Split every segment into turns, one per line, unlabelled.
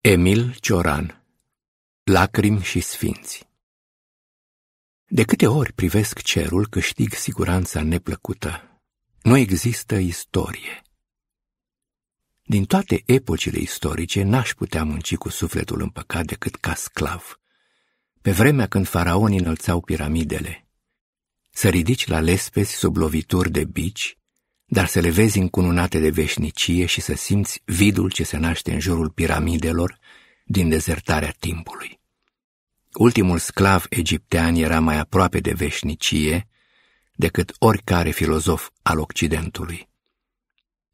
Emil Cioran Lacrimi și sfinți De câte ori privesc cerul, câștig siguranța neplăcută. Nu există istorie. Din toate epocile istorice, n-aș putea munci cu sufletul împăcat decât ca sclav. Pe vremea când faraonii înălțau piramidele, să ridici la lespezi sub lovituri de bici, dar să le vezi încununate de veșnicie și să simți vidul ce se naște în jurul piramidelor din dezertarea timpului. Ultimul sclav egiptean era mai aproape de veșnicie decât oricare filozof al Occidentului.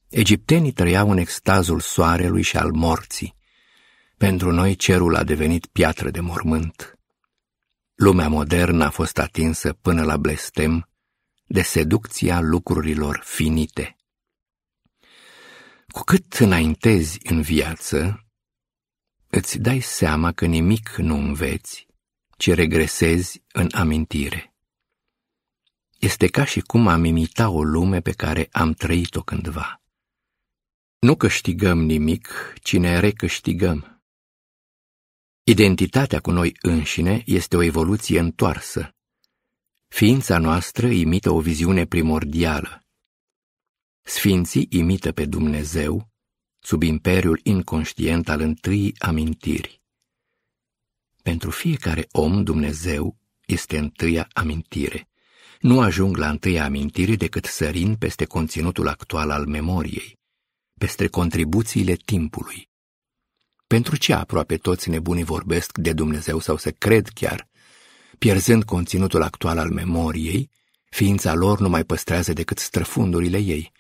Egiptenii trăiau în extazul soarelui și al morții. Pentru noi cerul a devenit piatră de mormânt. Lumea modernă a fost atinsă până la blestem de seducția lucrurilor finite. Cu cât înaintezi în viață, îți dai seama că nimic nu înveți, ci regresezi în amintire. Este ca și cum am imita o lume pe care am trăit-o cândva. Nu câștigăm nimic, ci ne recâștigăm. Identitatea cu noi înșine este o evoluție întoarsă, Ființa noastră imită o viziune primordială. Sfinții imită pe Dumnezeu sub imperiul inconștient al întâi amintiri. Pentru fiecare om, Dumnezeu este întâia amintire. Nu ajung la întâia amintire decât sărind peste conținutul actual al memoriei, peste contribuțiile timpului. Pentru ce aproape toți nebunii vorbesc de Dumnezeu sau se cred chiar Pierzând conținutul actual al memoriei, ființa lor nu mai păstrează decât străfundurile ei.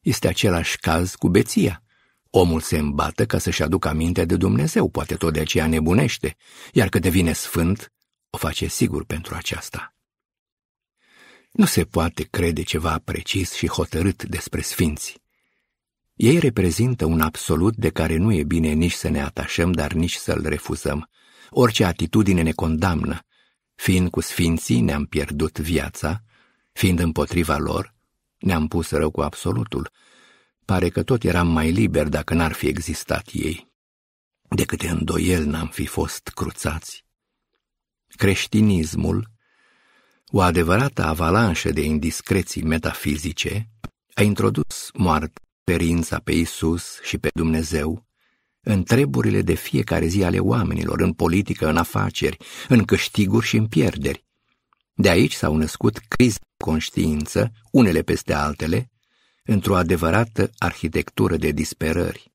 Este același caz cu beția. Omul se îmbată ca să-și aducă aminte de Dumnezeu, poate tot de aceea nebunește, iar că devine sfânt, o face sigur pentru aceasta. Nu se poate crede ceva precis și hotărât despre sfinți. Ei reprezintă un absolut de care nu e bine nici să ne atașăm, dar nici să-l refuzăm. Orice atitudine ne condamnă, Fiind cu sfinții, ne-am pierdut viața, fiind împotriva lor, ne-am pus rău cu absolutul. Pare că tot eram mai liber dacă n-ar fi existat ei. De câte îndoiel n-am fi fost cruțați. Creștinismul, o adevărată avalanșă de indiscreții metafizice, a introdus moarte, perința pe Isus și pe Dumnezeu, în treburile de fiecare zi ale oamenilor, în politică, în afaceri, în câștiguri și în pierderi. De aici s-au născut crize de conștiință, unele peste altele, într-o adevărată arhitectură de disperări.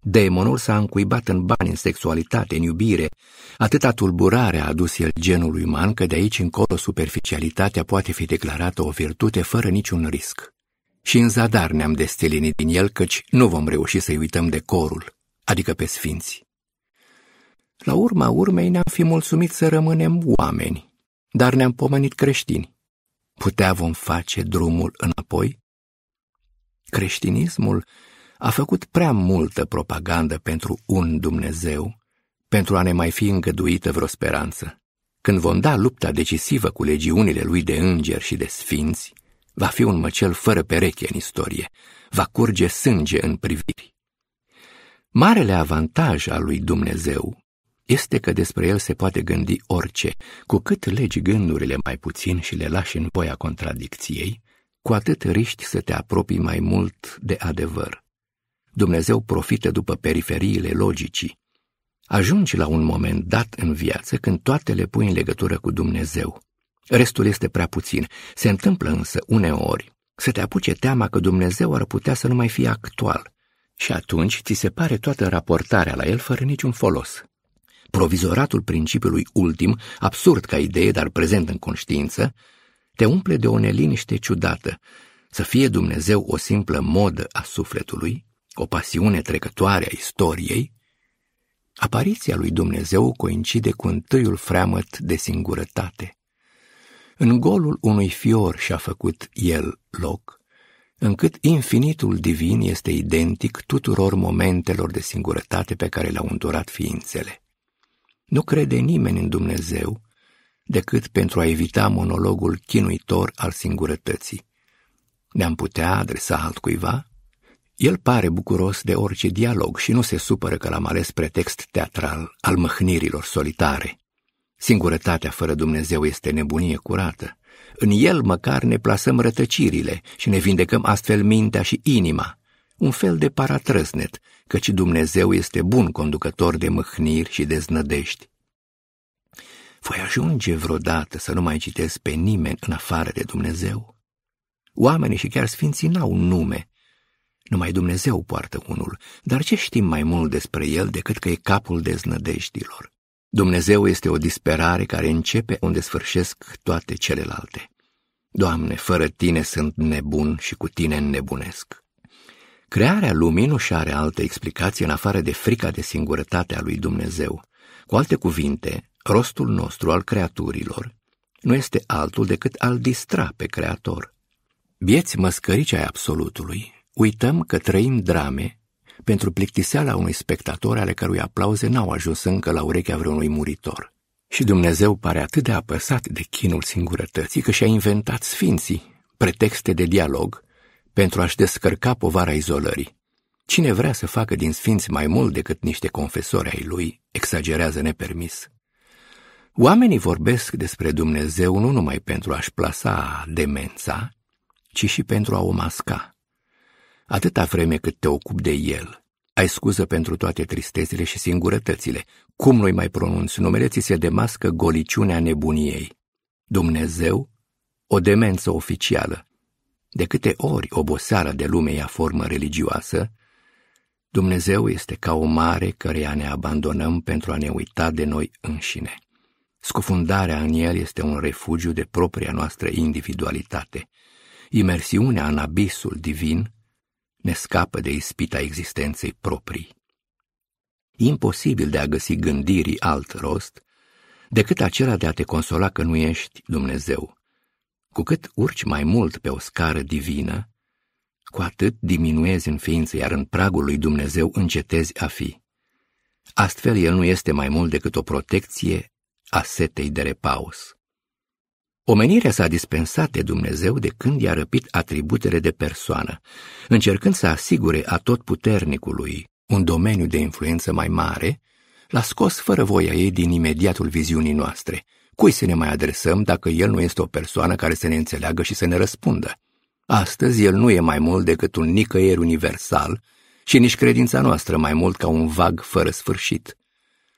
Demonul s-a încuibat în bani, în sexualitate, în iubire. Atâta tulburare a adus el genului uman că de aici încolo superficialitatea poate fi declarată o virtute fără niciun risc. Și în zadar ne-am destelinit din el, căci nu vom reuși să-i uităm de corul adică pe sfinți. La urma urmei ne-am fi mulțumit să rămânem oameni, dar ne-am pomenit creștini. Putea vom face drumul înapoi? Creștinismul a făcut prea multă propagandă pentru un Dumnezeu, pentru a ne mai fi îngăduită vreo speranță. Când vom da lupta decisivă cu legiunile lui de îngeri și de sfinți, va fi un măcel fără pereche în istorie, va curge sânge în priviri. Marele avantaj al lui Dumnezeu este că despre el se poate gândi orice. Cu cât legi gândurile mai puțin și le lași în voia contradicției, cu atât riști să te apropii mai mult de adevăr. Dumnezeu profită după periferiile logicii. Ajungi la un moment dat în viață când toate le pui în legătură cu Dumnezeu. Restul este prea puțin. Se întâmplă însă uneori să te apuce teama că Dumnezeu ar putea să nu mai fie actual și atunci ți se pare toată raportarea la el fără niciun folos. Provizoratul principiului ultim, absurd ca idee, dar prezent în conștiință, te umple de o neliniște ciudată, să fie Dumnezeu o simplă modă a sufletului, o pasiune trecătoare a istoriei, apariția lui Dumnezeu coincide cu întâiul freamăt de singurătate. În golul unui fior și-a făcut el loc, încât infinitul divin este identic tuturor momentelor de singurătate pe care le-au îndurat ființele. Nu crede nimeni în Dumnezeu decât pentru a evita monologul chinuitor al singurătății. Ne-am putea adresa altcuiva? El pare bucuros de orice dialog și nu se supără că l-am ales pretext teatral al măhnirilor solitare. Singurătatea fără Dumnezeu este nebunie curată. În el măcar ne plasăm rătăcirile și ne vindecăm astfel mintea și inima, un fel de paratrăsnet, căci Dumnezeu este bun conducător de mâhniri și de znădești. Voi ajunge vreodată să nu mai citesc pe nimeni în afară de Dumnezeu? Oamenii și chiar sfinții n-au nume. Numai Dumnezeu poartă unul, dar ce știm mai mult despre el decât că e capul deznădejdilor? Dumnezeu este o disperare care începe unde sfârșesc toate celelalte. Doamne, fără tine sunt nebun și cu tine înnebunesc. Crearea lumii nu și are altă explicație în afară de frica de singurătate a lui Dumnezeu. Cu alte cuvinte, rostul nostru al creaturilor nu este altul decât al distra pe creator. Bieți măscărici ai absolutului, uităm că trăim drame pentru plictiseala unui spectator ale cărui aplauze n-au ajuns încă la urechea vreunui muritor. Și Dumnezeu pare atât de apăsat de chinul singurătății că și-a inventat sfinții, pretexte de dialog, pentru a-și descărca povara izolării. Cine vrea să facă din sfinți mai mult decât niște confesori ai lui, exagerează nepermis. Oamenii vorbesc despre Dumnezeu nu numai pentru a-și plasa demența, ci și pentru a o masca. Atâta vreme cât te ocupi de El, ai scuză pentru toate tristețile și singurătățile. Cum nu-i mai pronunți numele, ți se demască goliciunea nebuniei. Dumnezeu, o demență oficială, de câte ori oboseala de lume ia formă religioasă, Dumnezeu este ca o mare căreia ne abandonăm pentru a ne uita de noi înșine. Scufundarea în el este un refugiu de propria noastră individualitate. Imersiunea în abisul divin ne scapă de ispita existenței proprii. Imposibil de a găsi gândirii alt rost decât acela de a te consola că nu ești Dumnezeu, cu cât urci mai mult pe o scară divină, cu atât diminuezi în ființă, iar în pragul lui Dumnezeu încetezi a fi. Astfel, el nu este mai mult decât o protecție a setei de repaus. Omenirea s-a dispensat de Dumnezeu de când i-a răpit atributele de persoană, încercând să asigure a tot puternicului un domeniu de influență mai mare, l-a scos fără voia ei din imediatul viziunii noastre, Cui să ne mai adresăm dacă el nu este o persoană care să ne înțeleagă și să ne răspundă? Astăzi el nu e mai mult decât un nicăieri universal și nici credința noastră mai mult ca un vag fără sfârșit.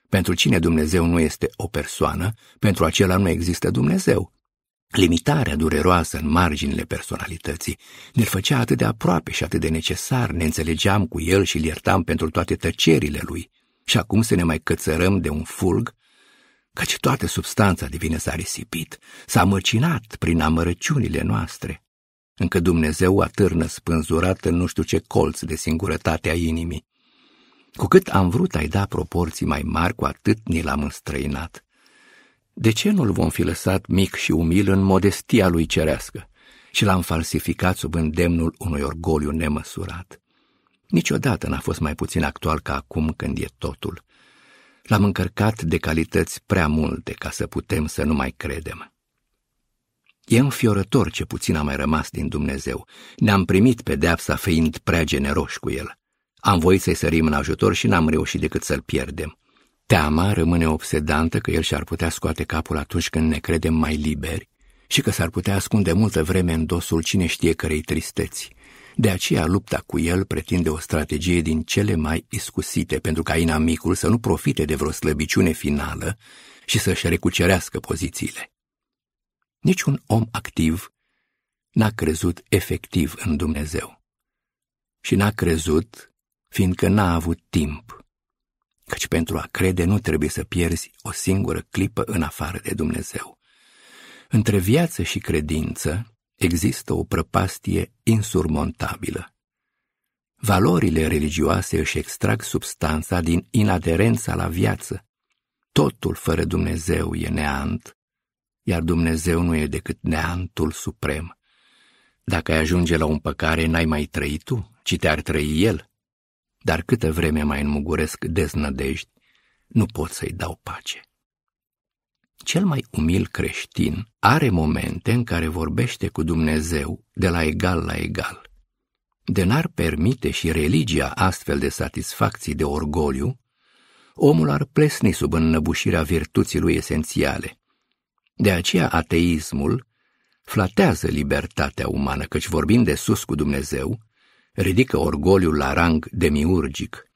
Pentru cine Dumnezeu nu este o persoană, pentru acela nu există Dumnezeu. Limitarea dureroasă în marginile personalității ne făcea atât de aproape și atât de necesar, ne înțelegeam cu el și îl iertam pentru toate tăcerile lui. Și acum să ne mai cățărăm de un fulg căci toată substanța divină s-a risipit, s-a măcinat prin amărăciunile noastre, încă Dumnezeu atârnă spânzurat în nu știu ce colț de singurătatea inimii. Cu cât am vrut ai da proporții mai mari, cu atât ni l-am înstrăinat. De ce nu-l vom fi lăsat mic și umil în modestia lui cerească și l-am falsificat sub îndemnul unui orgoliu nemăsurat? Niciodată n-a fost mai puțin actual ca acum când e totul. L-am încărcat de calități prea multe ca să putem să nu mai credem. E înfiorător ce puțin a mai rămas din Dumnezeu. Ne-am primit pedeapsa fiind prea generoși cu el. Am voit să-i sărim în ajutor și n-am reușit decât să-l pierdem. Teama rămâne obsedantă că el și-ar putea scoate capul atunci când ne credem mai liberi și că s-ar putea ascunde multă vreme în dosul cine știe cărei tristeți. De aceea lupta cu el pretinde o strategie din cele mai iscusite pentru ca inamicul să nu profite de vreo slăbiciune finală și să-și recucerească pozițiile. Niciun om activ n-a crezut efectiv în Dumnezeu. Și n-a crezut fiindcă n-a avut timp, căci pentru a crede nu trebuie să pierzi o singură clipă în afară de Dumnezeu. Între viață și credință există o prăpastie insurmontabilă. Valorile religioase își extrag substanța din inaderența la viață. Totul fără Dumnezeu e neant, iar Dumnezeu nu e decât neantul suprem. Dacă ai ajunge la un păcare, n-ai mai trăit tu, ci te-ar trăi El. Dar câtă vreme mai înmuguresc deznădejdi, nu pot să-i dau pace. Cel mai umil creștin are momente în care vorbește cu Dumnezeu de la egal la egal. De n-ar permite și religia astfel de satisfacții de orgoliu, omul ar plesni sub înnăbușirea virtuții lui esențiale. De aceea ateismul flatează libertatea umană, căci vorbind de sus cu Dumnezeu, ridică orgoliul la rang demiurgic.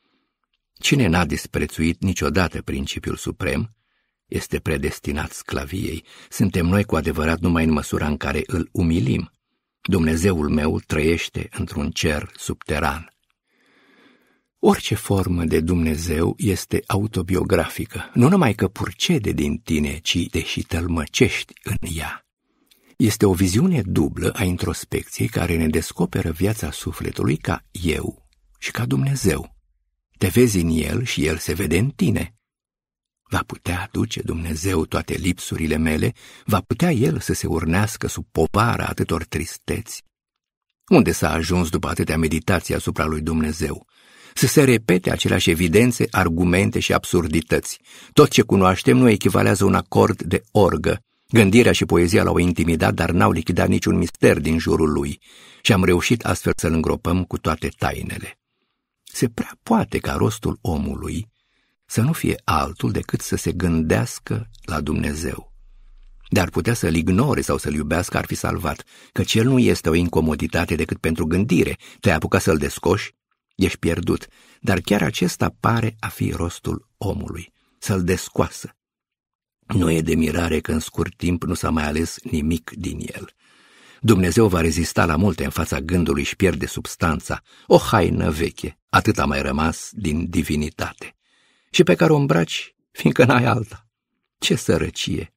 Cine n-a disprețuit niciodată principiul suprem, este predestinat sclaviei. Suntem noi cu adevărat numai în măsura în care îl umilim. Dumnezeul meu trăiește într-un cer subteran. Orice formă de Dumnezeu este autobiografică, nu numai că purcede din tine, ci te și tălmăcești în ea. Este o viziune dublă a introspecției care ne descoperă viața sufletului ca eu și ca Dumnezeu. Te vezi în el și el se vede în tine. Va putea aduce Dumnezeu toate lipsurile mele? Va putea El să se urnească sub povara atâtor tristeți? Unde s-a ajuns după atâtea meditații asupra lui Dumnezeu? Să se repete aceleași evidențe, argumente și absurdități. Tot ce cunoaștem nu echivalează un acord de orgă. Gândirea și poezia l-au intimidat, dar n-au lichidat niciun mister din jurul lui și am reușit astfel să-l îngropăm cu toate tainele. Se prea poate ca rostul omului să nu fie altul decât să se gândească la Dumnezeu. Dar putea să-l ignore sau să-l iubească ar fi salvat, căci el nu este o incomoditate decât pentru gândire. Te-ai apucat să-l descoși? Ești pierdut. Dar chiar acesta pare a fi rostul omului, să-l descoasă. Nu e de mirare că în scurt timp nu s-a mai ales nimic din el. Dumnezeu va rezista la multe în fața gândului și pierde substanța, o haină veche, atât a mai rămas din divinitate și pe care o îmbraci, fiindcă n-ai alta. Ce sărăcie!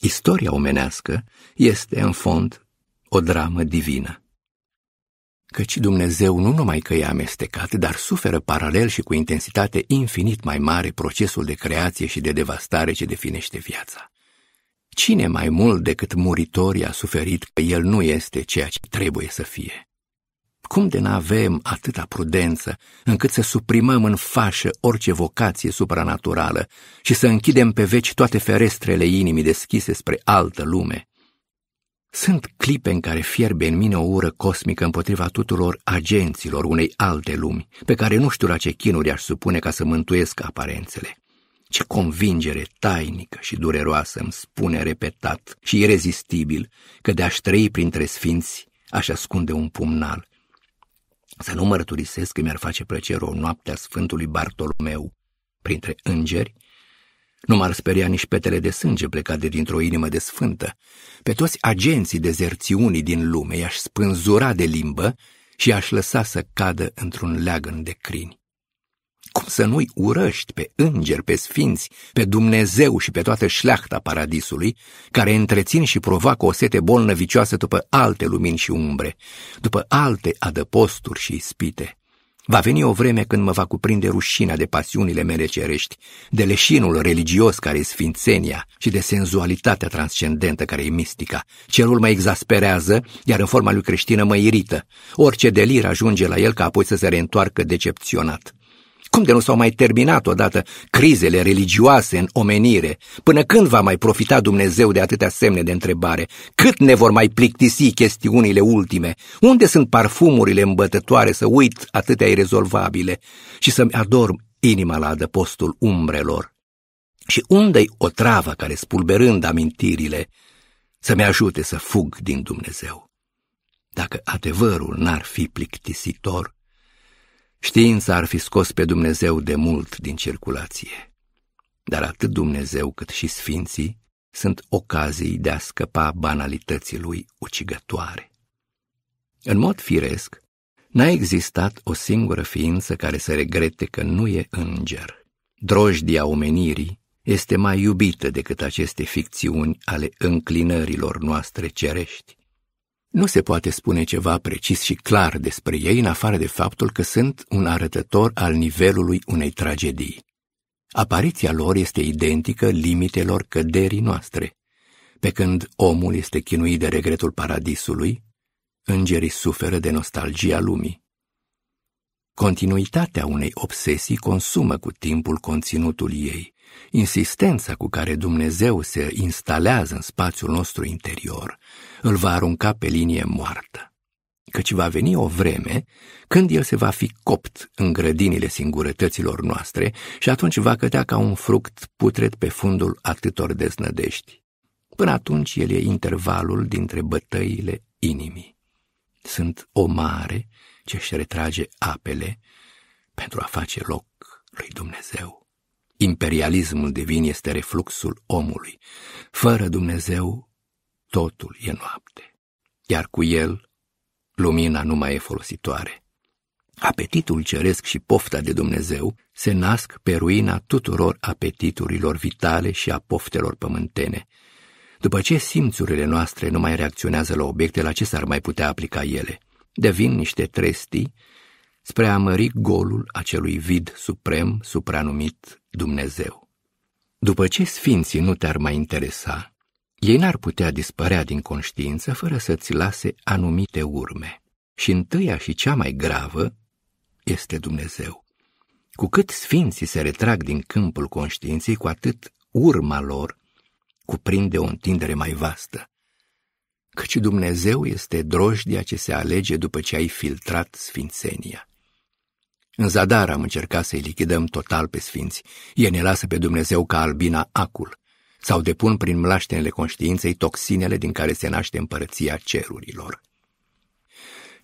Istoria omenească este, în fond, o dramă divină. Căci Dumnezeu nu numai că e amestecat, dar suferă paralel și cu intensitate infinit mai mare procesul de creație și de devastare ce definește viața. Cine mai mult decât muritorii a suferit că el nu este ceea ce trebuie să fie? Cum de n-avem atâta prudență încât să suprimăm în fașă orice vocație supranaturală și să închidem pe veci toate ferestrele inimii deschise spre altă lume? Sunt clipe în care fierbe în mine o ură cosmică împotriva tuturor agenților unei alte lumi, pe care nu știu la ce chinuri aș supune ca să mântuiesc aparențele. Ce convingere tainică și dureroasă îmi spune repetat și irezistibil că de a-și trăi printre sfinți aș ascunde un pumnal să nu mărturisesc că mi-ar face plăcere o noapte a Sfântului Bartolomeu printre îngeri, nu m-ar speria nici petele de sânge plecate dintr-o inimă de sfântă. Pe toți agenții dezerțiunii din lume i-aș spânzura de limbă și i-aș lăsa să cadă într-un leagăn de crini. Cum să nu-i urăști pe îngeri, pe sfinți, pe Dumnezeu și pe toată șleachta paradisului, care întrețin și provoacă o sete bolnăvicioasă după alte lumini și umbre, după alte adăposturi și ispite. Va veni o vreme când mă va cuprinde rușinea de pasiunile mele cerești, de leșinul religios care e sfințenia și de senzualitatea transcendentă care e mistica. Cerul mă exasperează, iar în forma lui creștină mă irită. Orice delir ajunge la el ca apoi să se reîntoarcă decepționat. Cum de nu s-au mai terminat odată crizele religioase în omenire? Până când va mai profita Dumnezeu de atâtea semne de întrebare? Cât ne vor mai plictisi chestiunile ultime? Unde sunt parfumurile îmbătătoare să uit atâtea irezolvabile și să-mi adorm inima la adăpostul umbrelor? Și unde-i o travă care, spulberând amintirile, să-mi ajute să fug din Dumnezeu? Dacă adevărul n-ar fi plictisitor, Știința ar fi scos pe Dumnezeu de mult din circulație. Dar atât Dumnezeu cât și sfinții sunt ocazii de a scăpa banalității lui ucigătoare. În mod firesc, n-a existat o singură ființă care să regrete că nu e înger. Drojdia omenirii este mai iubită decât aceste ficțiuni ale înclinărilor noastre cerești. Nu se poate spune ceva precis și clar despre ei în afară de faptul că sunt un arătător al nivelului unei tragedii. Apariția lor este identică limitelor căderii noastre. Pe când omul este chinuit de regretul paradisului, îngerii suferă de nostalgia lumii. Continuitatea unei obsesii consumă cu timpul conținutul ei. Insistența cu care Dumnezeu se instalează în spațiul nostru interior îl va arunca pe linie moartă. căci va veni o vreme când el se va fi copt în grădinile singurătăților noastre și atunci va cădea ca un fruct putred pe fundul atâtor deznădești. Până atunci el e intervalul dintre bătăile inimii. Sunt o mare ce își retrage apele pentru a face loc lui Dumnezeu. Imperialismul divin este refluxul omului. Fără Dumnezeu, totul e noapte, iar cu el lumina nu mai e folositoare. Apetitul ceresc și pofta de Dumnezeu se nasc pe ruina tuturor apetiturilor vitale și a poftelor pământene. După ce simțurile noastre nu mai reacționează la obiecte, la ce s-ar mai putea aplica ele? Devin niște trestii spre a mări golul acelui vid suprem supranumit Dumnezeu. După ce sfinții nu te-ar mai interesa, ei n-ar putea dispărea din conștiință fără să-ți lase anumite urme. Și întâia și cea mai gravă este Dumnezeu. Cu cât sfinții se retrag din câmpul conștiinței, cu atât urma lor cuprinde o întindere mai vastă. Căci Dumnezeu este drojdia ce se alege după ce ai filtrat sfințenia. În zadar am încercat să-i lichidăm total pe sfinți. Ei ne lasă pe Dumnezeu ca albina acul sau depun prin mlaștenele conștiinței toxinele din care se naște împărăția cerurilor.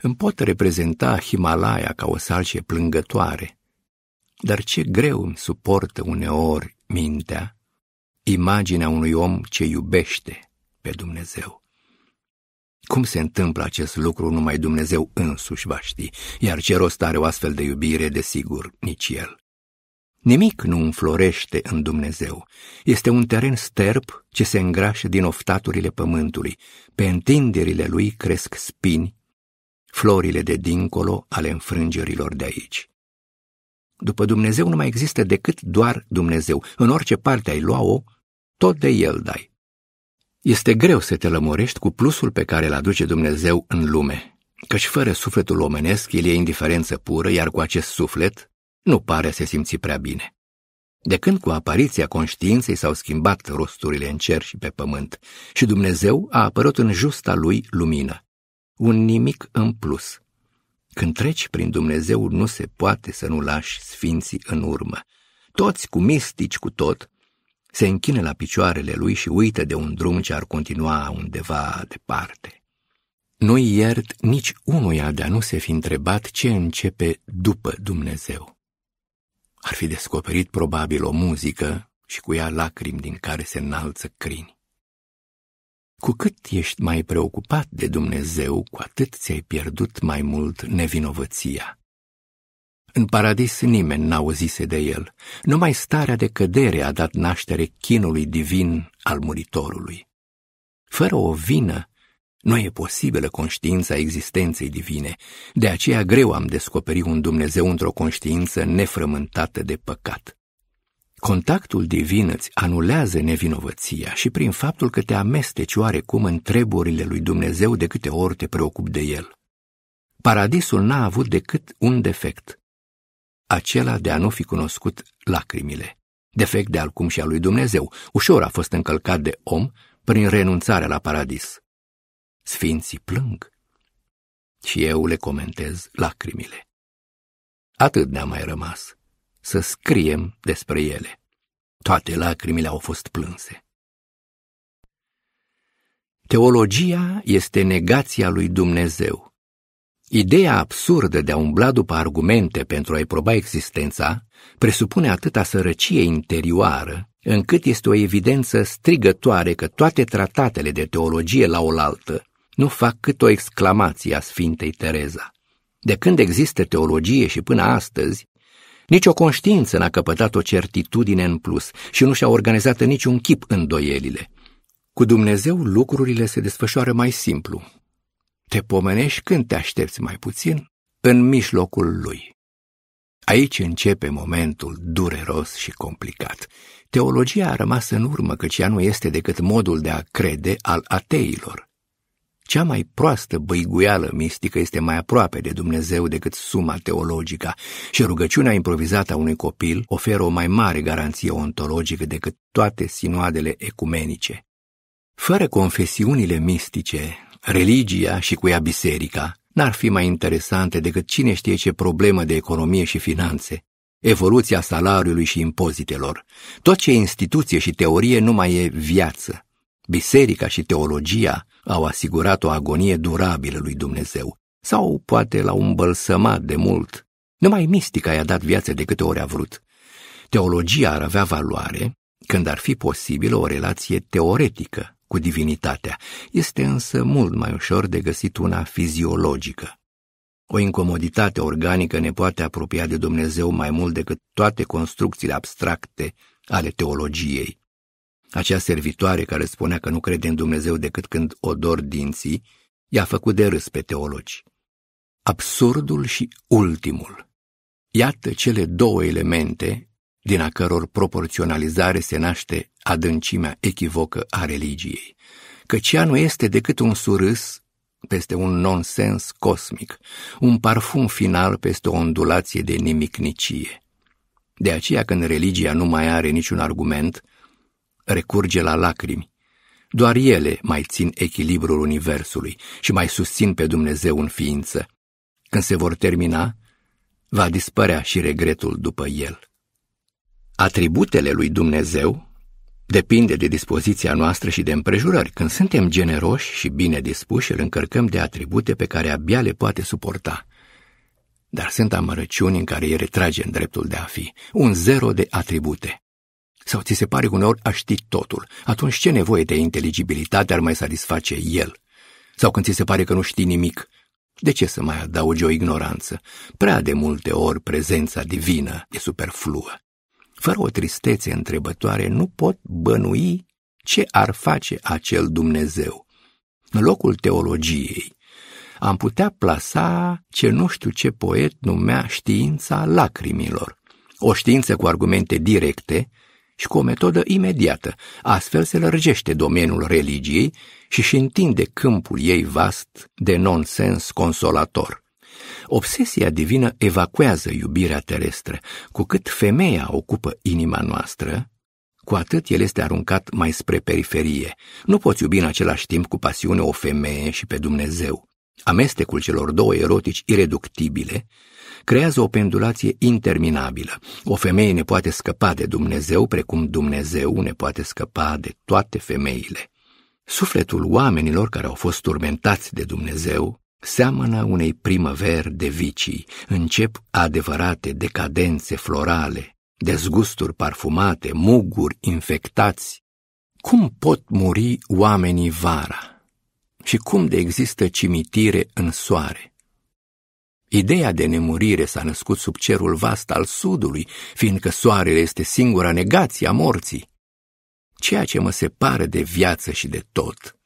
Îmi pot reprezenta Himalaya ca o salcie plângătoare, dar ce greu îmi suportă uneori mintea imaginea unui om ce iubește pe Dumnezeu. Cum se întâmplă acest lucru, numai Dumnezeu însuși va ști, iar ce rost are o astfel de iubire, desigur, nici El. Nimic nu înflorește în Dumnezeu. Este un teren sterp ce se îngrașă din oftaturile pământului. Pe întinderile lui cresc spini, florile de dincolo ale înfrângerilor de aici. După Dumnezeu nu mai există decât doar Dumnezeu. În orice parte ai lua-o, tot de El dai. Este greu să te lămurești cu plusul pe care îl aduce Dumnezeu în lume, căci fără sufletul omenesc el e indiferență pură, iar cu acest suflet nu pare să se simți prea bine. De când cu apariția conștiinței s-au schimbat rosturile în cer și pe pământ și Dumnezeu a apărut în justa lui lumină, un nimic în plus. Când treci prin Dumnezeu nu se poate să nu lași sfinții în urmă. Toți cu mistici cu tot, se închine la picioarele lui și uită de un drum ce ar continua undeva departe. Nu-i iert nici unuia de a nu se fi întrebat ce începe după Dumnezeu. Ar fi descoperit probabil o muzică și cu ea lacrimi din care se înalță crini. Cu cât ești mai preocupat de Dumnezeu, cu atât ți-ai pierdut mai mult nevinovăția. În paradis nimeni n-auzise de el, numai starea de cădere a dat naștere chinului divin al muritorului. Fără o vină, nu e posibilă conștiința existenței divine, de aceea greu am descoperit un Dumnezeu într-o conștiință nefrământată de păcat. Contactul divin îți anulează nevinovăția și prin faptul că te amesteci oarecum în treburile lui Dumnezeu de câte ori te preocupi de el. Paradisul n-a avut decât un defect, acela de a nu fi cunoscut lacrimile, defect de alcum și al lui Dumnezeu, ușor a fost încălcat de om prin renunțarea la paradis. Sfinții plâng și eu le comentez lacrimile. Atât ne-a mai rămas, să scriem despre ele. Toate lacrimile au fost plânse. Teologia este negația lui Dumnezeu. Ideea absurdă de a umbla după argumente pentru a-i proba existența presupune atâta sărăcie interioară, încât este o evidență strigătoare că toate tratatele de teologie la oaltă nu fac cât o exclamație a Sfintei Tereza. De când există teologie și până astăzi, nicio conștiință n-a căpătat o certitudine în plus și nu și-a organizat în niciun chip îndoielile. Cu Dumnezeu lucrurile se desfășoară mai simplu. Te pomenești când te aștepți mai puțin, în mijlocul lui. Aici începe momentul dureros și complicat. Teologia a rămas în urmă, căci ea nu este decât modul de a crede al ateilor. Cea mai proastă băiguială mistică este mai aproape de Dumnezeu decât suma teologică și rugăciunea improvizată a unui copil oferă o mai mare garanție ontologică decât toate sinoadele ecumenice. Fără confesiunile mistice, religia și cu ea biserica n-ar fi mai interesante decât cine știe ce problemă de economie și finanțe, evoluția salariului și impozitelor. Tot ce e instituție și teorie nu mai e viață. Biserica și teologia au asigurat o agonie durabilă lui Dumnezeu, sau poate la un bălsămat de mult. Numai mistica i-a dat viață de câte ori a vrut. Teologia ar avea valoare când ar fi posibilă o relație teoretică cu divinitatea. Este însă mult mai ușor de găsit una fiziologică. O incomoditate organică ne poate apropia de Dumnezeu mai mult decât toate construcțiile abstracte ale teologiei. Acea servitoare care spunea că nu crede în Dumnezeu decât când odor dinții, i-a făcut de râs pe teologi. Absurdul și ultimul. Iată cele două elemente din a căror proporționalizare se naște adâncimea echivocă a religiei. Căci ea nu este decât un surâs peste un nonsens cosmic, un parfum final peste o ondulație de nimicnicie. De aceea când religia nu mai are niciun argument, recurge la lacrimi. Doar ele mai țin echilibrul universului și mai susțin pe Dumnezeu în ființă. Când se vor termina, va dispărea și regretul după el. Atributele lui Dumnezeu depinde de dispoziția noastră și de împrejurări. Când suntem generoși și bine dispuși, îl încărcăm de atribute pe care abia le poate suporta. Dar sunt amărăciuni în care îi retrage în dreptul de a fi, un zero de atribute. Sau ți se pare că uneori aș ști totul, atunci ce nevoie de inteligibilitate ar mai satisface el? Sau când ți se pare că nu știi nimic, de ce să mai adaugi o ignoranță? Prea de multe ori prezența divină e superfluă. Fără o tristețe întrebătoare, nu pot bănui ce ar face acel Dumnezeu. În locul teologiei, am putea plasa ce nu știu ce poet numea știința lacrimilor, o știință cu argumente directe și cu o metodă imediată. Astfel se lărgește domeniul religiei și își întinde câmpul ei vast de nonsens consolator. Obsesia divină evacuează iubirea terestră. Cu cât femeia ocupă inima noastră, cu atât el este aruncat mai spre periferie. Nu poți iubi în același timp cu pasiune o femeie și pe Dumnezeu. Amestecul celor două erotici ireductibile creează o pendulație interminabilă. O femeie ne poate scăpa de Dumnezeu, precum Dumnezeu ne poate scăpa de toate femeile. Sufletul oamenilor care au fost turmentați de Dumnezeu seamănă unei primăveri de vicii, încep adevărate decadențe florale, dezgusturi parfumate, muguri infectați. Cum pot muri oamenii vara? Și cum de există cimitire în soare? Ideea de nemurire s-a născut sub cerul vast al sudului, fiindcă soarele este singura negație a morții. Ceea ce mă separă de viață și de tot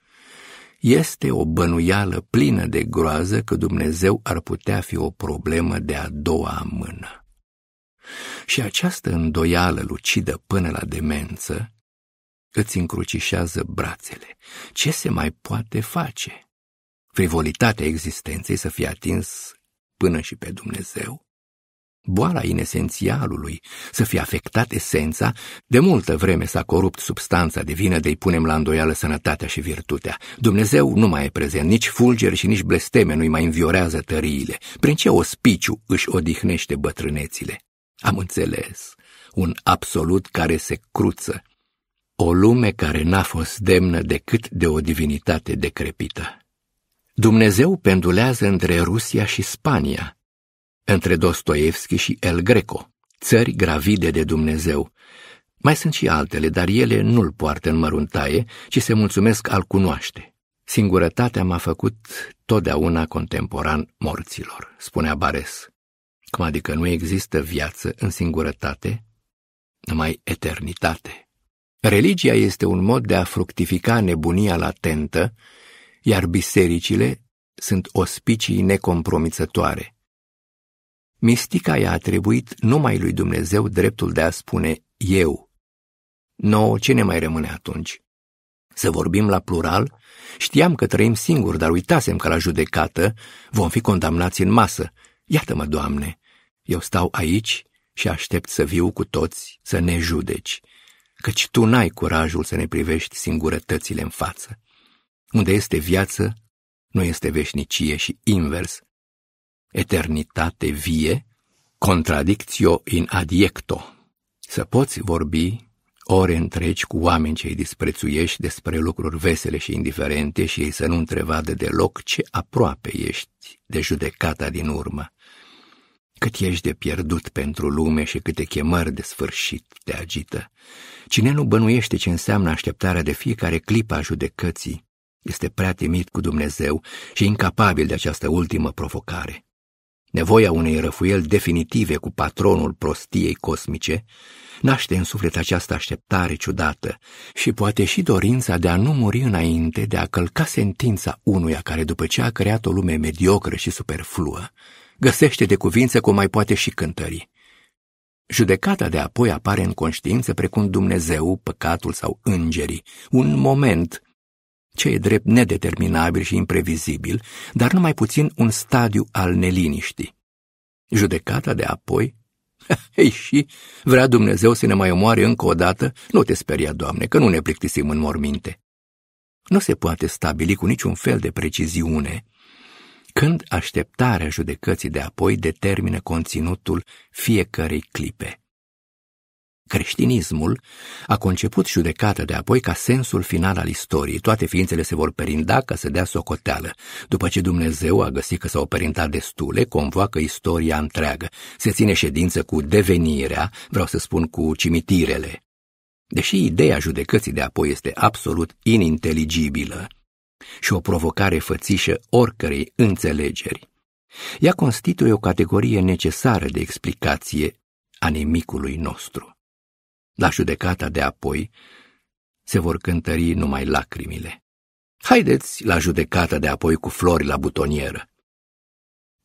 este o bănuială plină de groază că Dumnezeu ar putea fi o problemă de a doua mână. Și această îndoială lucidă până la demență îți încrucișează brațele. Ce se mai poate face? Frivolitatea existenței să fie atins până și pe Dumnezeu? Boala inesențialului, să fie afectat esența, de multă vreme s-a corupt substanța divină de-i punem la îndoială sănătatea și virtutea. Dumnezeu nu mai e prezent, nici fulgeri și nici blesteme nu-i mai înviorează tăriile. Prin ce ospiciu își odihnește bătrânețile? Am înțeles, un absolut care se cruță, o lume care n-a fost demnă decât de o divinitate decrepită. Dumnezeu pendulează între Rusia și Spania, între Dostoevski și El Greco, țări gravide de Dumnezeu. Mai sunt și altele, dar ele nu-l poartă în măruntaie, ci se mulțumesc al cunoaște. Singurătatea m-a făcut totdeauna contemporan morților, spunea Bares. Cum adică nu există viață în singurătate, numai eternitate. Religia este un mod de a fructifica nebunia latentă, iar bisericile sunt ospicii necompromițătoare, Mistica i-a atribuit numai lui Dumnezeu dreptul de a spune eu. Nouă, ce ne mai rămâne atunci? Să vorbim la plural? Știam că trăim singuri, dar uitasem că la judecată vom fi condamnați în masă. Iată-mă, Doamne, eu stau aici și aștept să viu cu toți, să ne judeci, căci Tu n-ai curajul să ne privești singurătățile în față. Unde este viață, nu este veșnicie și invers. Eternitate vie, contradictio in adiecto. Să poți vorbi ore întregi cu oameni ce îi disprețuiești despre lucruri vesele și indiferente și ei să nu întrevadă deloc ce aproape ești de judecata din urmă. Cât ești de pierdut pentru lume și câte chemări de sfârșit te agită. Cine nu bănuiește ce înseamnă așteptarea de fiecare clipă a judecății, este prea timid cu Dumnezeu și incapabil de această ultimă provocare. Nevoia unei răfuieli definitive cu patronul prostiei cosmice naște în suflet această așteptare ciudată și poate și dorința de a nu muri înainte de a călca sentința unuia care după ce a creat o lume mediocră și superfluă, găsește de cuvință cum mai poate și cântări. Judecata de apoi apare în conștiință precum Dumnezeu, păcatul sau îngerii, un moment ce e drept nedeterminabil și imprevizibil, dar numai puțin un stadiu al neliniștii. Judecata de apoi? Ei și, vrea Dumnezeu să ne mai omoare încă o dată? Nu te speria, Doamne, că nu ne plictisim în morminte. Nu se poate stabili cu niciun fel de preciziune când așteptarea judecății de apoi determină conținutul fiecărei clipe. Creștinismul a conceput judecata de apoi ca sensul final al istoriei. Toate ființele se vor perinda ca să dea socoteală. După ce Dumnezeu a găsit că s-au perindat destule, convoacă istoria întreagă. Se ține ședință cu devenirea, vreau să spun cu cimitirele. Deși ideea judecății de apoi este absolut ininteligibilă și o provocare fățișă oricărei înțelegeri, ea constituie o categorie necesară de explicație a nimicului nostru. La judecata de apoi se vor cântări numai lacrimile. Haideți la judecata de apoi cu flori la butonieră.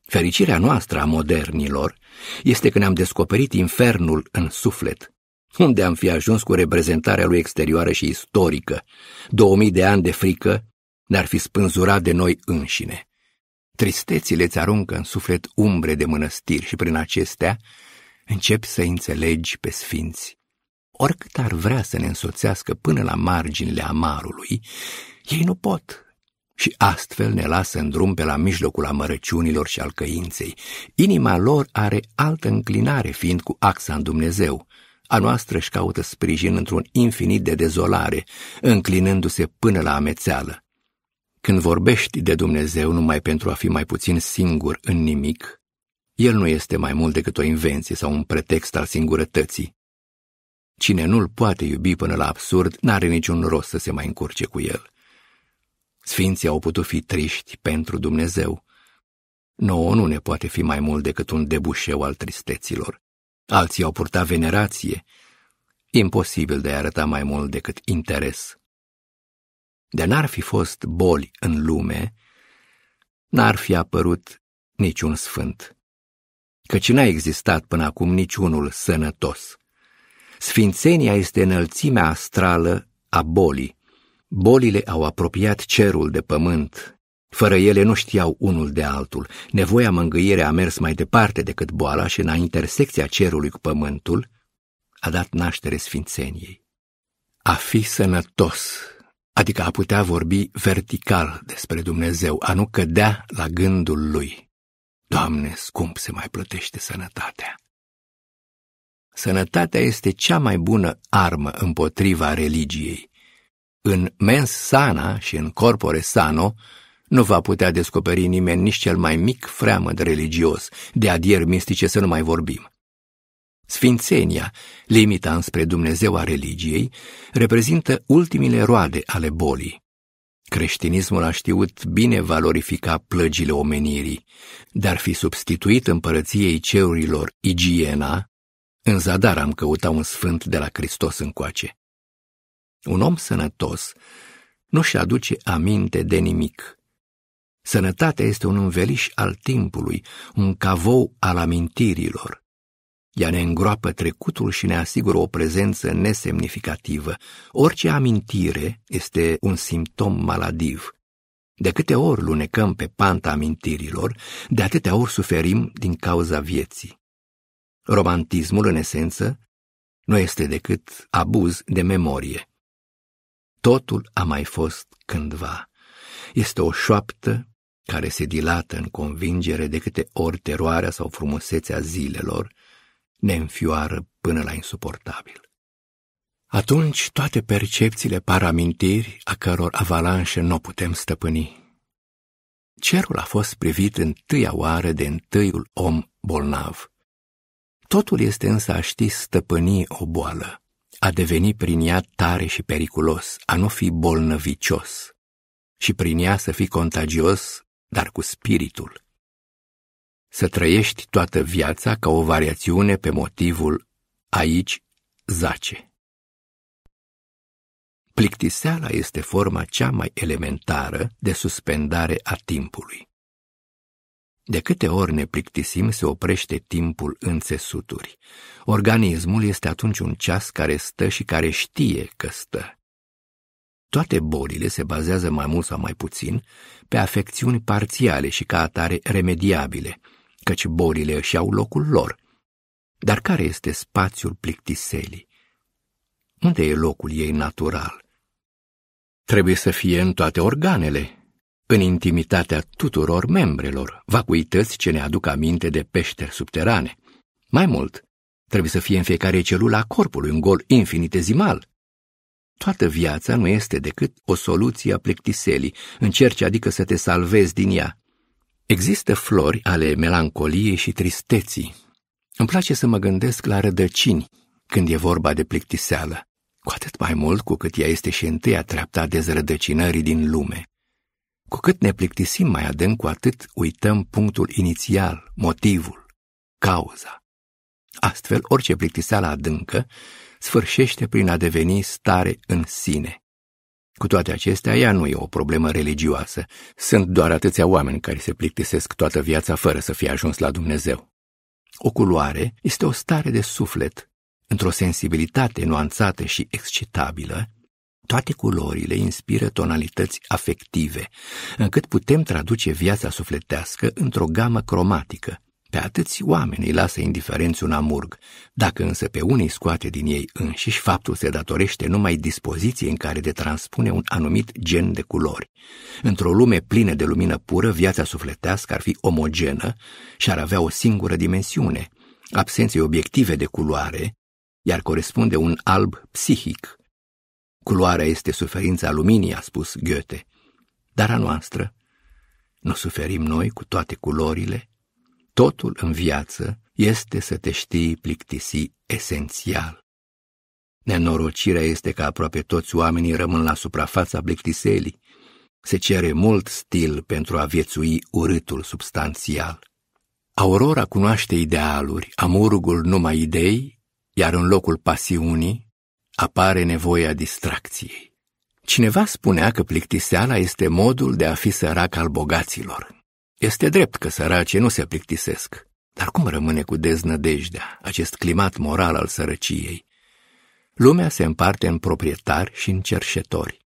Fericirea noastră a modernilor este că ne-am descoperit infernul în suflet, unde am fi ajuns cu reprezentarea lui exterioară și istorică. Două mii de ani de frică ne-ar fi spânzurat de noi înșine. Tristețile îți aruncă în suflet umbre de mănăstiri și prin acestea începi să înțelegi pe sfinți oricât ar vrea să ne însoțească până la marginile amarului, ei nu pot. Și astfel ne lasă în drum pe la mijlocul amărăciunilor și al căinței. Inima lor are altă înclinare, fiind cu axa în Dumnezeu. A noastră își caută sprijin într-un infinit de dezolare, înclinându-se până la amețeală. Când vorbești de Dumnezeu numai pentru a fi mai puțin singur în nimic, el nu este mai mult decât o invenție sau un pretext al singurătății. Cine nu-l poate iubi până la absurd, n-are niciun rost să se mai încurce cu el. Sfinții au putut fi triști pentru Dumnezeu. Nouă nu ne poate fi mai mult decât un debușeu al tristeților. Alții au purtat venerație. Imposibil de a arăta mai mult decât interes. De n-ar fi fost boli în lume, n-ar fi apărut niciun sfânt. Căci n-a existat până acum niciunul sănătos. Sfințenia este înălțimea astrală a bolii. Bolile au apropiat cerul de pământ. Fără ele nu știau unul de altul. Nevoia mângâiere a mers mai departe decât boala și în intersecția cerului cu pământul a dat naștere sfințeniei. A fi sănătos, adică a putea vorbi vertical despre Dumnezeu, a nu cădea la gândul lui. Doamne, scump se mai plătește sănătatea. Sănătatea este cea mai bună armă împotriva religiei. În mens sana și în corpore sano nu va putea descoperi nimeni nici cel mai mic freamăt religios, de adieri mistice să nu mai vorbim. Sfințenia, limita înspre Dumnezeu a religiei, reprezintă ultimile roade ale bolii. Creștinismul a știut bine valorifica plăgile omenirii, dar fi substituit împărăției cerurilor igiena, în zadar am căutat un sfânt de la Hristos încoace. Un om sănătos nu-și aduce aminte de nimic. Sănătatea este un înveliș al timpului, un cavou al amintirilor. Ea ne îngroapă trecutul și ne asigură o prezență nesemnificativă. Orice amintire este un simptom maladiv. De câte ori lunecăm pe panta amintirilor, de atâtea ori suferim din cauza vieții. Romantismul, în esență, nu este decât abuz de memorie. Totul a mai fost cândva. Este o șoaptă care se dilată în convingere de câte ori teroarea sau frumusețea zilelor ne înfioară până la insuportabil. Atunci toate percepțiile paramintiri a căror avalanșe nu putem stăpâni. Cerul a fost privit întâia oară de întâiul om bolnav. Totul este însă a ști stăpâni o boală, a deveni prin ea tare și periculos, a nu fi bolnăvicios și prin ea să fii contagios, dar cu spiritul. Să trăiești toată viața ca o variațiune pe motivul aici zace. Plictiseala este forma cea mai elementară de suspendare a timpului. De câte ori ne plictisim, se oprește timpul în țesuturi. Organismul este atunci un ceas care stă și care știe că stă. Toate bolile se bazează mai mult sau mai puțin pe afecțiuni parțiale și ca atare remediabile, căci bolile își au locul lor. Dar care este spațiul plictiselii? Unde e locul ei natural? Trebuie să fie în toate organele, în intimitatea tuturor membrelor, vacuități ce ne aduc aminte de peșteri subterane. Mai mult, trebuie să fie în fiecare celulă a corpului un gol infinitezimal. Toată viața nu este decât o soluție a plectiselii, încerci adică să te salvezi din ea. Există flori ale melancoliei și tristeții. Îmi place să mă gândesc la rădăcini când e vorba de plictiseală cu atât mai mult cu cât ea este și întâia treapta dezrădăcinării din lume. Cu cât ne plictisim mai adânc, cu atât uităm punctul inițial, motivul, cauza. Astfel, orice plictiseală adâncă sfârșește prin a deveni stare în sine. Cu toate acestea, ea nu e o problemă religioasă. Sunt doar atâția oameni care se plictisesc toată viața fără să fie ajuns la Dumnezeu. O culoare este o stare de suflet, Într-o sensibilitate nuanțată și excitabilă, toate culorile inspiră tonalități afective, încât putem traduce viața sufletească într-o gamă cromatică. Pe atâți oameni îi lasă indiferenți un amurg, dacă însă pe unii scoate din ei înșiși, faptul se datorește numai dispoziției în care de transpune un anumit gen de culori. Într-o lume plină de lumină pură, viața sufletească ar fi omogenă și ar avea o singură dimensiune. Absenței obiective de culoare iar corespunde un alb psihic. Culoarea este suferința luminii, a spus Goethe, dar a noastră nu suferim noi cu toate culorile? Totul în viață este să te știi plictisi esențial. Nenorocirea este că aproape toți oamenii rămân la suprafața plictiselii. Se cere mult stil pentru a viețui urâtul substanțial. Aurora cunoaște idealuri, amurgul numai idei iar în locul pasiunii apare nevoia distracției. Cineva spunea că plictiseala este modul de a fi sărac al bogaților. Este drept că săracii nu se plictisesc, dar cum rămâne cu deznădejdea, acest climat moral al sărăciei? Lumea se împarte în proprietari și în cerșetori.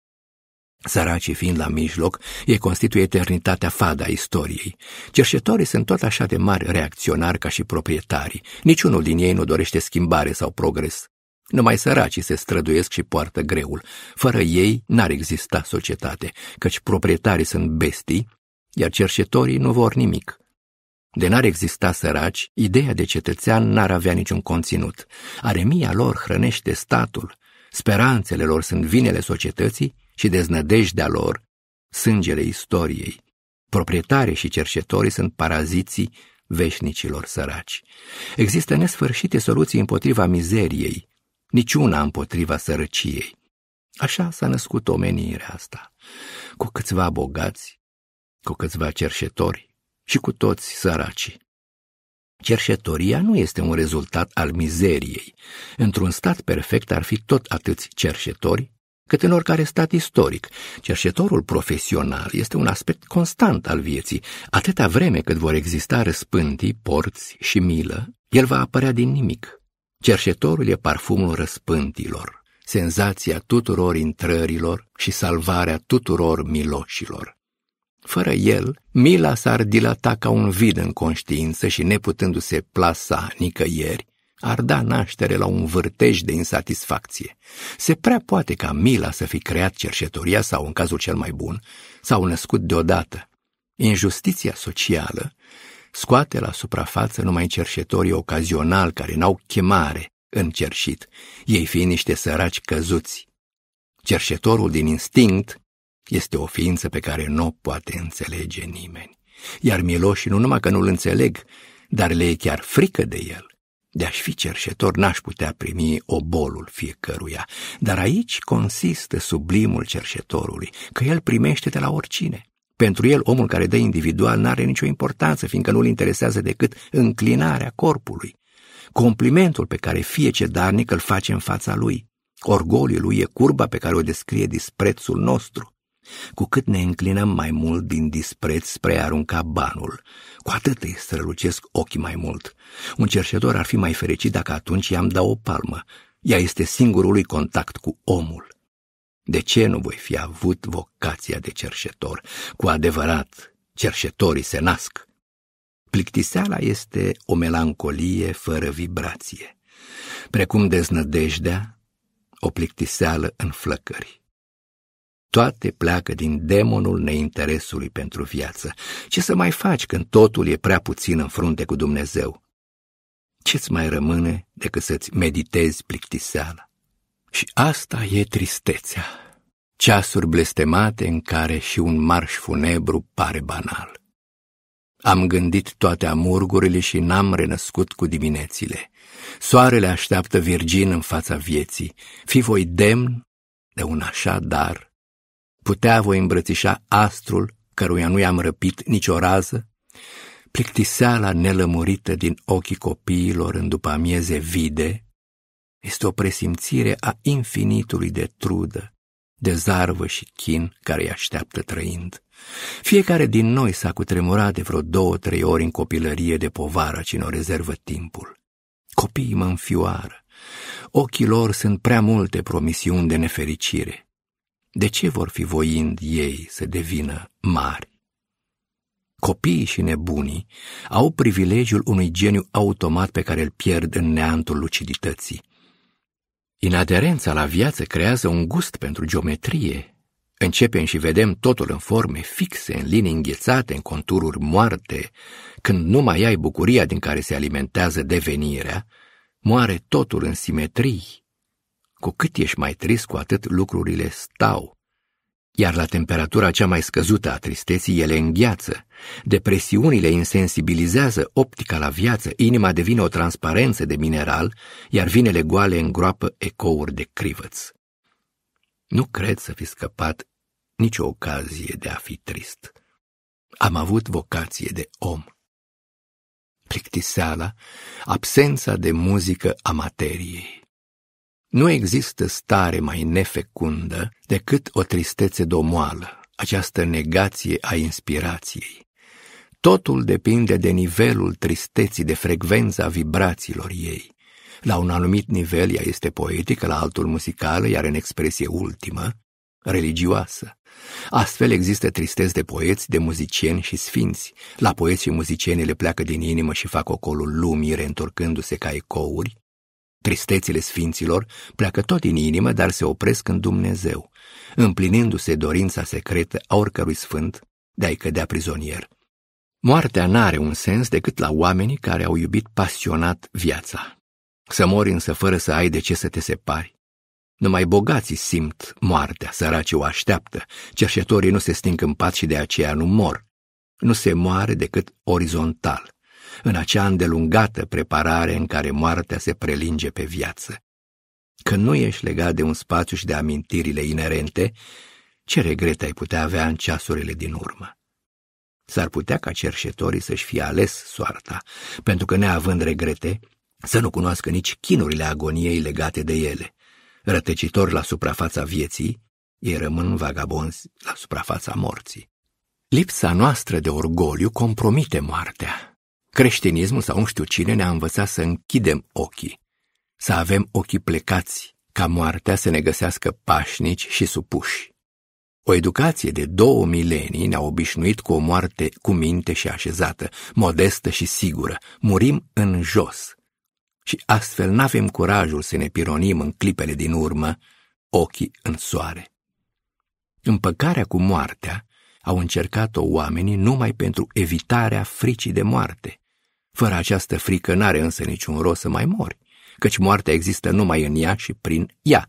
Săracii fiind la mijloc, ei constituie eternitatea fada a istoriei. Cerșetorii sunt tot așa de mari reacționari ca și proprietarii. Niciunul din ei nu dorește schimbare sau progres. Numai săracii se străduiesc și poartă greul. Fără ei n-ar exista societate, căci proprietarii sunt bestii, iar cerșetorii nu vor nimic. De n-ar exista săraci, ideea de cetățean n-ar avea niciun conținut. Aremia lor hrănește statul, speranțele lor sunt vinele societății și deznădejdea lor, sângele istoriei. Proprietare și cercetorii sunt paraziții veșnicilor săraci. Există nesfârșite soluții împotriva mizeriei, niciuna împotriva sărăciei. Așa s-a născut omenirea asta, cu câțiva bogați, cu câțiva cerșetori și cu toți săracii. Cerșetoria nu este un rezultat al mizeriei. Într-un stat perfect ar fi tot atâți cerșetori cât în oricare stat istoric. Cerșetorul profesional este un aspect constant al vieții. Atâta vreme cât vor exista răspântii, porți și milă, el va apărea din nimic. Cerșetorul e parfumul răspântilor, senzația tuturor intrărilor și salvarea tuturor miloșilor. Fără el, mila s-ar dilata ca un vid în conștiință și neputându-se plasa nicăieri, ar da naștere la un vârtej de insatisfacție. Se prea poate ca mila să fi creat cerșetoria sau, în cazul cel mai bun, s-au născut deodată. Injustiția socială scoate la suprafață numai cerșetorii ocazionali care n-au chemare în cerșit, ei fiind niște săraci căzuți. Cerșetorul din instinct este o ființă pe care nu o poate înțelege nimeni. Iar miloșii nu numai că nu-l înțeleg, dar le e chiar frică de el. De-aș fi cerșetor, n-aș putea primi obolul fiecăruia, dar aici consistă sublimul cerșetorului, că el primește de la oricine. Pentru el, omul care dă individual n-are nicio importanță, fiindcă nu-l interesează decât înclinarea corpului. Complimentul pe care fie ce darnic îl face în fața lui. Orgoliul lui e curba pe care o descrie disprețul nostru. Cu cât ne înclinăm mai mult din dispreț spre a arunca banul, cu atât îi strălucesc ochii mai mult. Un cerșetor ar fi mai fericit dacă atunci i-am dat o palmă. Ea este singurul lui contact cu omul. De ce nu voi fi avut vocația de cerșetor? Cu adevărat, cerșetorii se nasc. Plictiseala este o melancolie fără vibrație, precum deznădejdea, o plictiseală în flăcări. Toate pleacă din demonul neinteresului pentru viață. Ce să mai faci când totul e prea puțin în frunte cu Dumnezeu? Ce-ți mai rămâne decât să-ți meditezi plictiseala? Și asta e tristețea. Ceasuri blestemate în care și un marș funebru pare banal. Am gândit toate amurgurile și n-am renăscut cu diminețile. Soarele așteaptă virgin în fața vieții. Fi voi demn de un așa dar. Putea voi îmbrățișa astrul căruia nu i-am răpit nicio rază? Plictiseala nelămurită din ochii copiilor în după amieze vide este o presimțire a infinitului de trudă, de zarvă și chin care îi așteaptă trăind. Fiecare din noi s-a cutremurat de vreo două-trei ori în copilărie de povara ce ne rezervă timpul. Copiii mă înfioară. Ochii lor sunt prea multe promisiuni de nefericire. De ce vor fi voind ei să devină mari? Copiii și nebunii au privilegiul unui geniu automat pe care îl pierd în neantul lucidității. Inaderența la viață creează un gust pentru geometrie. Începem și vedem totul în forme fixe, în linii înghețate, în contururi moarte. Când nu mai ai bucuria din care se alimentează devenirea, moare totul în simetrii. Cu cât ești mai trist, cu atât lucrurile stau iar la temperatura cea mai scăzută a tristeții ele îngheață. Depresiunile insensibilizează optica la viață, inima devine o transparență de mineral, iar vinele goale îngroapă ecouri de crivăț. Nu cred să fi scăpat nicio ocazie de a fi trist. Am avut vocație de om. Plictiseala, absența de muzică a materiei. Nu există stare mai nefecundă decât o tristețe domoală, această negație a inspirației. Totul depinde de nivelul tristeții, de frecvența vibrațiilor ei. La un anumit nivel ea este poetică, la altul muzicală, iar în expresie ultimă, religioasă. Astfel există tristezi de poeți, de muzicieni și sfinți. La poeți și muzicieni le pleacă din inimă și fac ocolul lumii, reîntorcându-se ca ecouri, Tristețile sfinților pleacă tot din inimă, dar se opresc în Dumnezeu, împlinindu-se dorința secretă a oricărui sfânt de a-i cădea prizonier. Moartea n-are un sens decât la oamenii care au iubit pasionat viața. Să mori însă fără să ai de ce să te separi. Numai bogații simt moartea, săracii o așteaptă, cerșetorii nu se sting în pat și de aceea nu mor. Nu se moare decât orizontal, în acea îndelungată preparare în care moartea se prelinge pe viață. Când nu ești legat de un spațiu și de amintirile inerente, ce regrete ai putea avea în ceasurile din urmă? S-ar putea ca cerșetorii să-și fie ales soarta, pentru că neavând regrete, să nu cunoască nici chinurile agoniei legate de ele. Rătăcitori la suprafața vieții, ei rămân vagabonzi la suprafața morții. Lipsa noastră de orgoliu compromite moartea, Creștinismul sau nu știu cine ne-a învățat să închidem ochii, să avem ochii plecați, ca moartea să ne găsească pașnici și supuși. O educație de două milenii ne-a obișnuit cu o moarte cu minte și așezată, modestă și sigură. Murim în jos. Și astfel n-avem curajul să ne pironim în clipele din urmă, ochii în soare. Împăcarea cu moartea Au încercat-o oamenii numai pentru evitarea fricii de moarte. Fără această frică n-are însă niciun rost să mai mori, căci moartea există numai în ea și prin ea.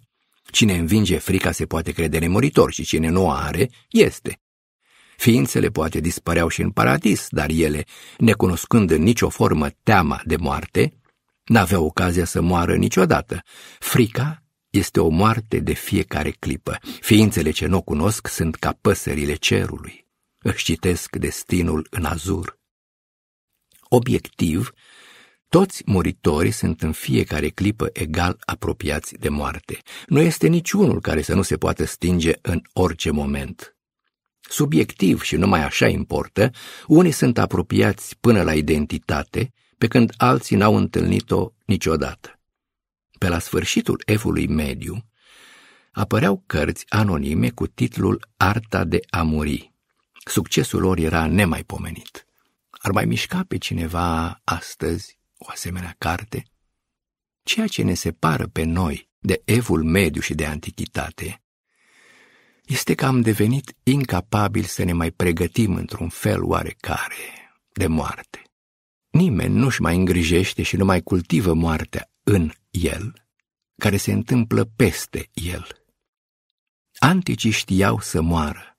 Cine învinge frica se poate crede nemuritor și cine nu o are, este. Ființele poate dispăreau și în paradis, dar ele, necunoscând în nicio formă teama de moarte, n-aveau ocazia să moară niciodată. Frica este o moarte de fiecare clipă. Ființele ce nu o cunosc sunt ca păsările cerului. Își citesc destinul în azur. Obiectiv, toți muritorii sunt în fiecare clipă egal apropiați de moarte. Nu este niciunul care să nu se poată stinge în orice moment. Subiectiv și numai așa importă, unii sunt apropiați până la identitate, pe când alții n-au întâlnit-o niciodată. Pe la sfârșitul evului mediu, apăreau cărți anonime cu titlul Arta de a muri. Succesul lor era nemaipomenit. Ar mai mișca pe cineva astăzi o asemenea carte? Ceea ce ne separă pe noi de evul mediu și de antichitate este că am devenit incapabili să ne mai pregătim într-un fel oarecare de moarte. Nimeni nu-și mai îngrijește și nu mai cultivă moartea în el, care se întâmplă peste el. Anticii știau să moară.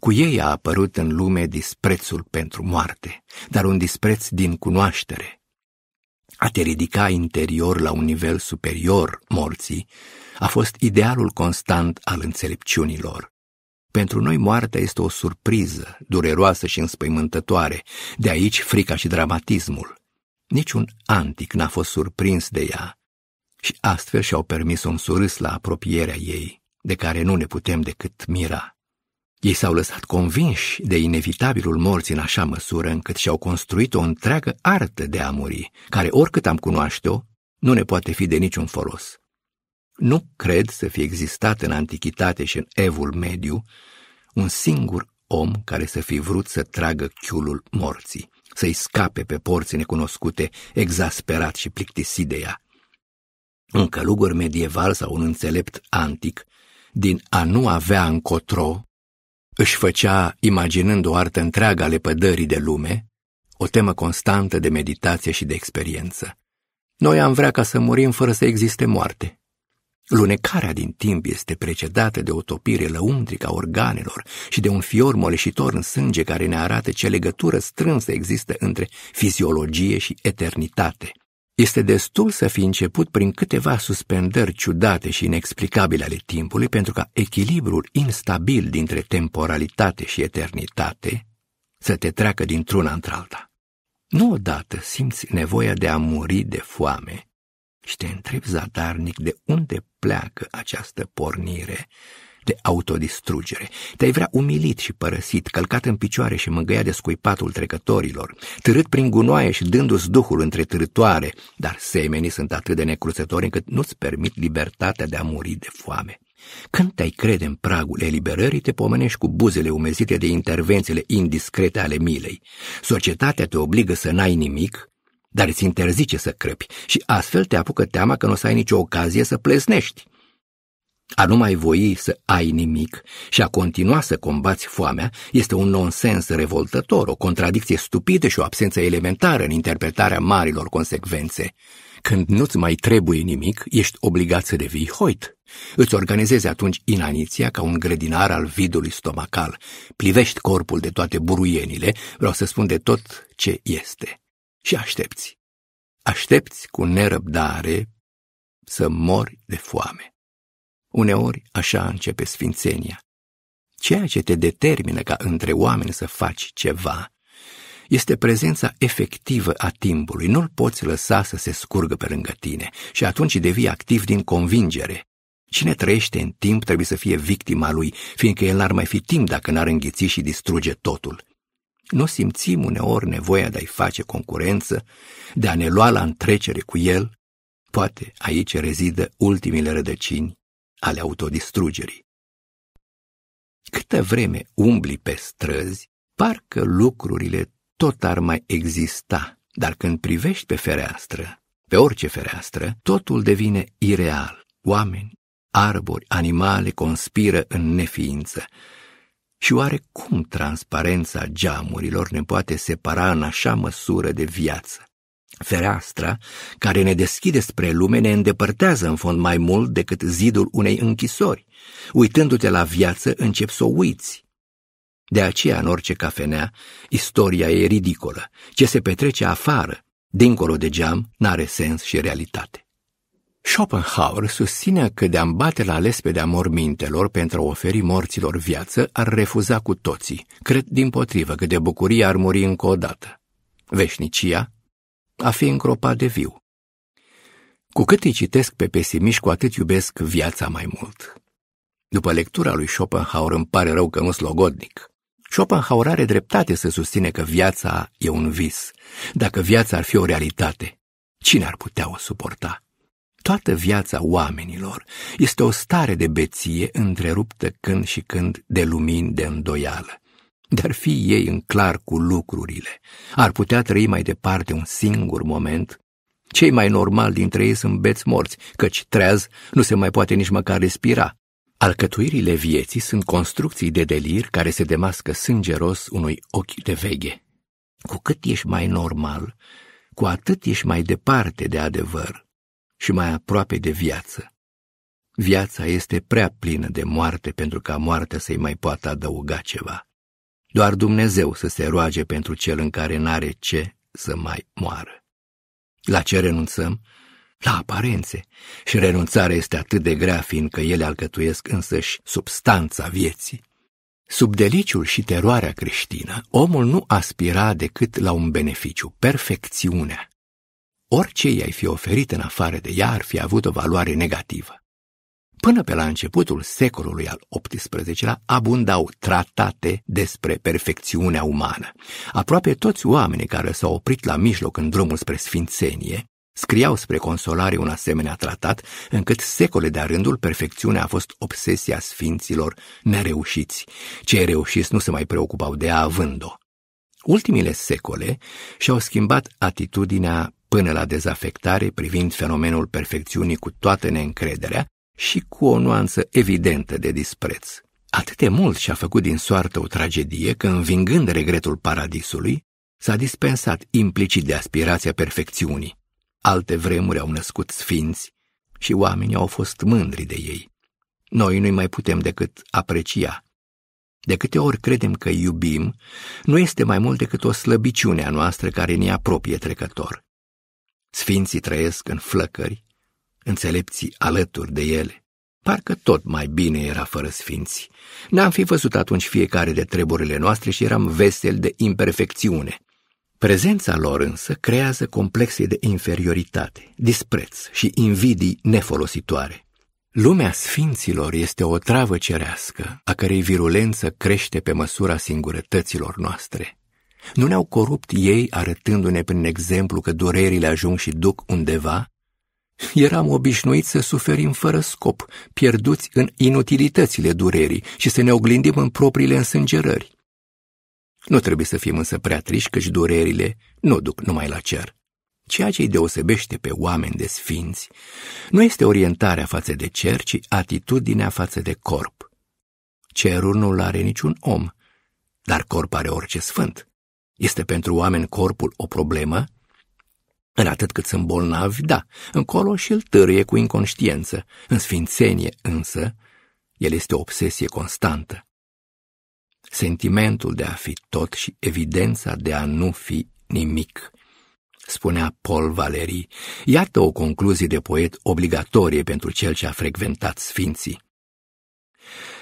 Cu ei a apărut în lume disprețul pentru moarte, dar un dispreț din cunoaștere. A te ridica interior la un nivel superior morții a fost idealul constant al înțelepciunilor. Pentru noi moartea este o surpriză, dureroasă și înspăimântătoare, de aici frica și dramatismul. Niciun antic n-a fost surprins de ea și astfel și-au permis un surâs la apropierea ei, de care nu ne putem decât mira. Ei s-au lăsat convinși de inevitabilul morții în așa măsură încât și-au construit o întreagă artă de a muri, care oricât am cunoaște-o, nu ne poate fi de niciun folos. Nu cred să fie existat în antichitate și în evul mediu un singur om care să fi vrut să tragă chiulul morții, să-i scape pe porții necunoscute, exasperat și plictisit de ea. Un călugăr medieval sau un înțelept antic, din a nu avea încotro, își făcea, imaginând o artă întreagă ale pădării de lume, o temă constantă de meditație și de experiență. Noi am vrea ca să murim fără să existe moarte. Lunecarea din timp este precedată de o topire lăuntrică a organelor și de un fior moleșitor în sânge care ne arată ce legătură strânsă există între fiziologie și eternitate. Este destul să fi început prin câteva suspendări ciudate și inexplicabile ale timpului pentru ca echilibrul instabil dintre temporalitate și eternitate să te treacă dintr-una într-alta. Nu odată simți nevoia de a muri de foame și te întrebi zadarnic de unde pleacă această pornire de autodistrugere. Te-ai vrea umilit și părăsit, călcat în picioare și mângâia de scuipatul trecătorilor, târât prin gunoaie și dându-ți duhul între târătoare, dar semenii sunt atât de necruțători încât nu-ți permit libertatea de a muri de foame. Când te-ai crede în pragul eliberării, te pomenești cu buzele umezite de intervențiile indiscrete ale milei. Societatea te obligă să n-ai nimic, dar îți interzice să crăpi și astfel te apucă teama că nu o să ai nicio ocazie să plesnești. A nu mai voi să ai nimic și a continua să combați foamea este un nonsens revoltător, o contradicție stupidă și o absență elementară în interpretarea marilor consecvențe. Când nu-ți mai trebuie nimic, ești obligat să devii hoit. Îți organizezi atunci inaniția ca un grădinar al vidului stomacal. Plivești corpul de toate buruienile, vreau să spun de tot ce este. Și aștepți. Aștepți cu nerăbdare să mori de foame. Uneori așa începe sfințenia. Ceea ce te determină ca între oameni să faci ceva este prezența efectivă a timpului. Nu-l poți lăsa să se scurgă pe lângă tine și atunci devii activ din convingere. Cine trăiește în timp trebuie să fie victima lui, fiindcă el n-ar mai fi timp dacă n-ar înghiți și distruge totul. Nu simțim uneori nevoia de a-i face concurență, de a ne lua la întrecere cu el? Poate aici rezidă ultimile rădăcini ale autodistrugerii. Câtă vreme umbli pe străzi, parcă lucrurile tot ar mai exista, dar când privești pe fereastră, pe orice fereastră, totul devine ireal. Oameni, arbori, animale conspiră în neființă. Și oare cum transparența geamurilor ne poate separa în așa măsură de viață? Fereastra, care ne deschide spre lume, ne îndepărtează în fond mai mult decât zidul unei închisori. Uitându-te la viață, începi să o uiți. De aceea, în orice cafenea, istoria e ridicolă. Ce se petrece afară, dincolo de geam, n-are sens și realitate. Schopenhauer susține că de-a bate la lespedea mormintelor pentru a oferi morților viață, ar refuza cu toții. Cred din potrivă că de bucurie ar muri încă o dată. Veșnicia, a fi încropat de viu. Cu cât îi citesc pe pesimiști, cu atât iubesc viața mai mult. După lectura lui Schopenhauer îmi pare rău că nu slogodnic. Schopenhauer are dreptate să susține că viața e un vis. Dacă viața ar fi o realitate, cine ar putea o suporta? Toată viața oamenilor este o stare de beție întreruptă când și când de lumini de îndoială. Dar fi ei în clar cu lucrurile, ar putea trăi mai departe un singur moment. Cei mai normali dintre ei sunt beți morți, căci treaz nu se mai poate nici măcar respira. Alcătuirile vieții sunt construcții de delir care se demască sângeros unui ochi de veghe. Cu cât ești mai normal, cu atât ești mai departe de adevăr și mai aproape de viață. Viața este prea plină de moarte pentru ca moartea să-i mai poată adăuga ceva. Doar Dumnezeu să se roage pentru cel în care n-are ce să mai moară. La ce renunțăm? La aparențe. Și renunțarea este atât de grea, fiindcă ele alcătuiesc însăși substanța vieții. Sub deliciul și teroarea creștină, omul nu aspira decât la un beneficiu, perfecțiunea. Orice i-ai fi oferit în afară de ea ar fi avut o valoare negativă. Până pe la începutul secolului al XVIII-lea abundau tratate despre perfecțiunea umană. Aproape toți oamenii care s-au oprit la mijloc în drumul spre sfințenie scriau spre consolare un asemenea tratat, încât secole de-a rândul perfecțiunea a fost obsesia sfinților nereușiți. Cei reușiți nu se mai preocupau de ea având-o. Ultimile secole și-au schimbat atitudinea până la dezafectare privind fenomenul perfecțiunii cu toată neîncrederea și cu o nuanță evidentă de dispreț. Atât de mult și-a făcut din soartă o tragedie că, învingând regretul paradisului, s-a dispensat implicit de aspirația perfecțiunii. Alte vremuri au născut sfinți și oamenii au fost mândri de ei. Noi nu-i mai putem decât aprecia. De câte ori credem că iubim, nu este mai mult decât o slăbiciune a noastră care ne apropie trecător. Sfinții trăiesc în flăcări, înțelepții alături de ele. Parcă tot mai bine era fără sfinți. N-am fi văzut atunci fiecare de treburile noastre și eram veseli de imperfecțiune. Prezența lor însă creează complexe de inferioritate, dispreț și invidii nefolositoare. Lumea sfinților este o travă cerească, a cărei virulență crește pe măsura singurătăților noastre. Nu ne-au corupt ei arătându-ne prin exemplu că durerile ajung și duc undeva? Eram obișnuiți să suferim fără scop, pierduți în inutilitățile durerii și să ne oglindim în propriile însângerări. Nu trebuie să fim însă prea triși căci durerile nu duc numai la cer. Ceea ce îi deosebește pe oameni de sfinți nu este orientarea față de cer, ci atitudinea față de corp. Cerul nu are niciun om, dar corp are orice sfânt. Este pentru oameni corpul o problemă? În atât cât sunt bolnavi, da, încolo și îl târâie cu inconștiență. În sfințenie însă, el este o obsesie constantă. Sentimentul de a fi tot și evidența de a nu fi nimic, spunea Paul Valery. Iată o concluzie de poet obligatorie pentru cel ce a frecventat sfinții.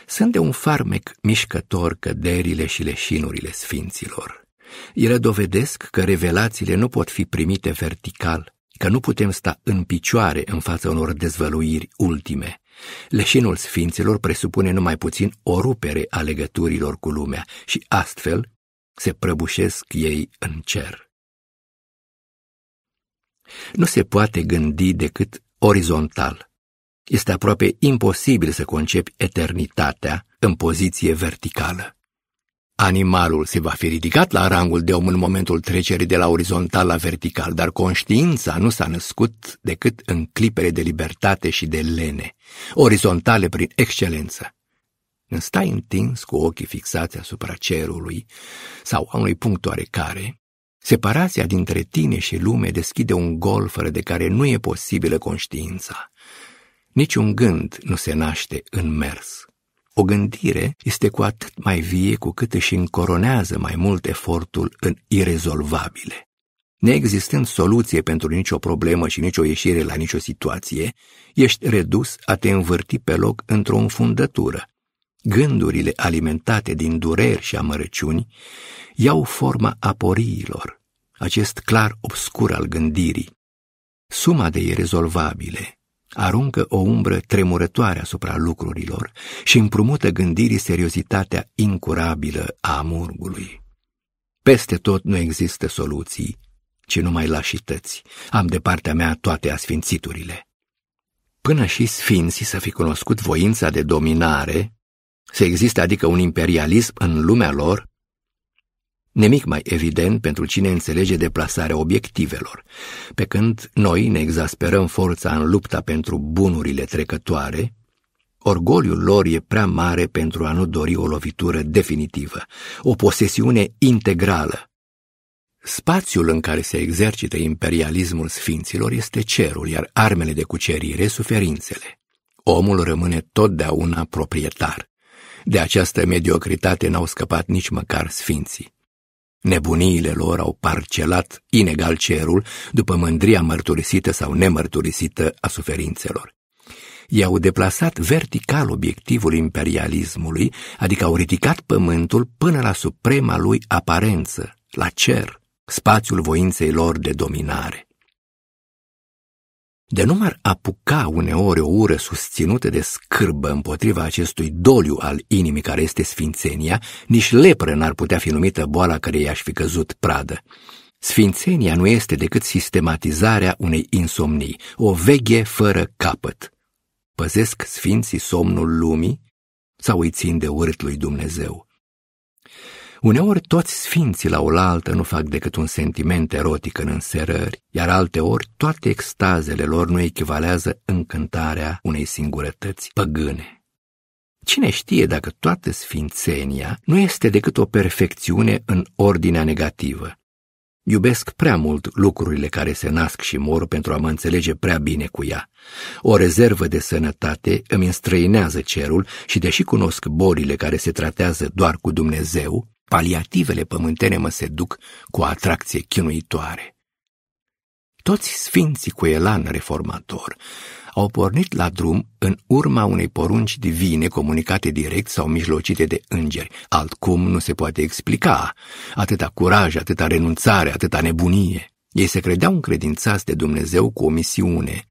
Sunt de un farmec mișcător căderile și leșinurile sfinților. Ele dovedesc că revelațiile nu pot fi primite vertical, că nu putem sta în picioare în fața unor dezvăluiri ultime. Leșinul sfinților presupune numai puțin o rupere a legăturilor cu lumea și astfel se prăbușesc ei în cer. Nu se poate gândi decât orizontal. Este aproape imposibil să concepi eternitatea în poziție verticală. Animalul se va fi ridicat la rangul de om în momentul trecerii de la orizontal la vertical, dar conștiința nu s-a născut decât în clipele de libertate și de lene, orizontale prin excelență. Când stai întins cu ochii fixați asupra cerului sau a unui punct oarecare, separația dintre tine și lume deschide un gol fără de care nu e posibilă conștiința. Niciun gând nu se naște în mers. O gândire este cu atât mai vie cu cât își încoronează mai mult efortul în irezolvabile. Neexistând soluție pentru nicio problemă și nicio ieșire la nicio situație, ești redus a te învârti pe loc într-o înfundătură. Gândurile alimentate din dureri și amărăciuni iau forma aporiilor, acest clar obscur al gândirii. Suma de irezolvabile aruncă o umbră tremurătoare asupra lucrurilor și împrumută gândirii seriozitatea incurabilă a amurgului. Peste tot nu există soluții, ci numai lașități. Am de partea mea toate asfințiturile. Până și sfinții să fi cunoscut voința de dominare, să existe adică un imperialism în lumea lor, nimic mai evident pentru cine înțelege deplasarea obiectivelor, pe când noi ne exasperăm forța în lupta pentru bunurile trecătoare, orgoliul lor e prea mare pentru a nu dori o lovitură definitivă, o posesiune integrală. Spațiul în care se exercită imperialismul sfinților este cerul, iar armele de cucerire suferințele. Omul rămâne totdeauna proprietar. De această mediocritate n-au scăpat nici măcar sfinții. Nebuniile lor au parcelat inegal cerul după mândria mărturisită sau nemărturisită a suferințelor. I-au deplasat vertical obiectivul imperialismului, adică au ridicat pământul până la suprema lui aparență, la cer, spațiul voinței lor de dominare. De nu m-ar apuca uneori o ură susținută de scârbă împotriva acestui doliu al inimii care este sfințenia, nici lepră n-ar putea fi numită boala care i-aș fi căzut pradă. Sfințenia nu este decât sistematizarea unei insomnii, o veghe fără capăt. Păzesc sfinții somnul lumii sau îi țin de urât lui Dumnezeu? Uneori toți sfinții la oaltă nu fac decât un sentiment erotic în înserări, iar alteori toate extazele lor nu echivalează încântarea unei singurătăți păgâne. Cine știe dacă toată sfințenia nu este decât o perfecțiune în ordinea negativă? Iubesc prea mult lucrurile care se nasc și mor pentru a mă înțelege prea bine cu ea. O rezervă de sănătate îmi înstrăinează cerul și deși cunosc bolile care se tratează doar cu Dumnezeu, Paliativele pământene mă seduc cu o atracție chinuitoare. Toți sfinții cu elan reformator au pornit la drum în urma unei porunci divine comunicate direct sau mijlocite de îngeri. Altcum nu se poate explica atâta curaj, atâta renunțare, atâta nebunie. Ei se credeau încredințați de Dumnezeu cu o misiune,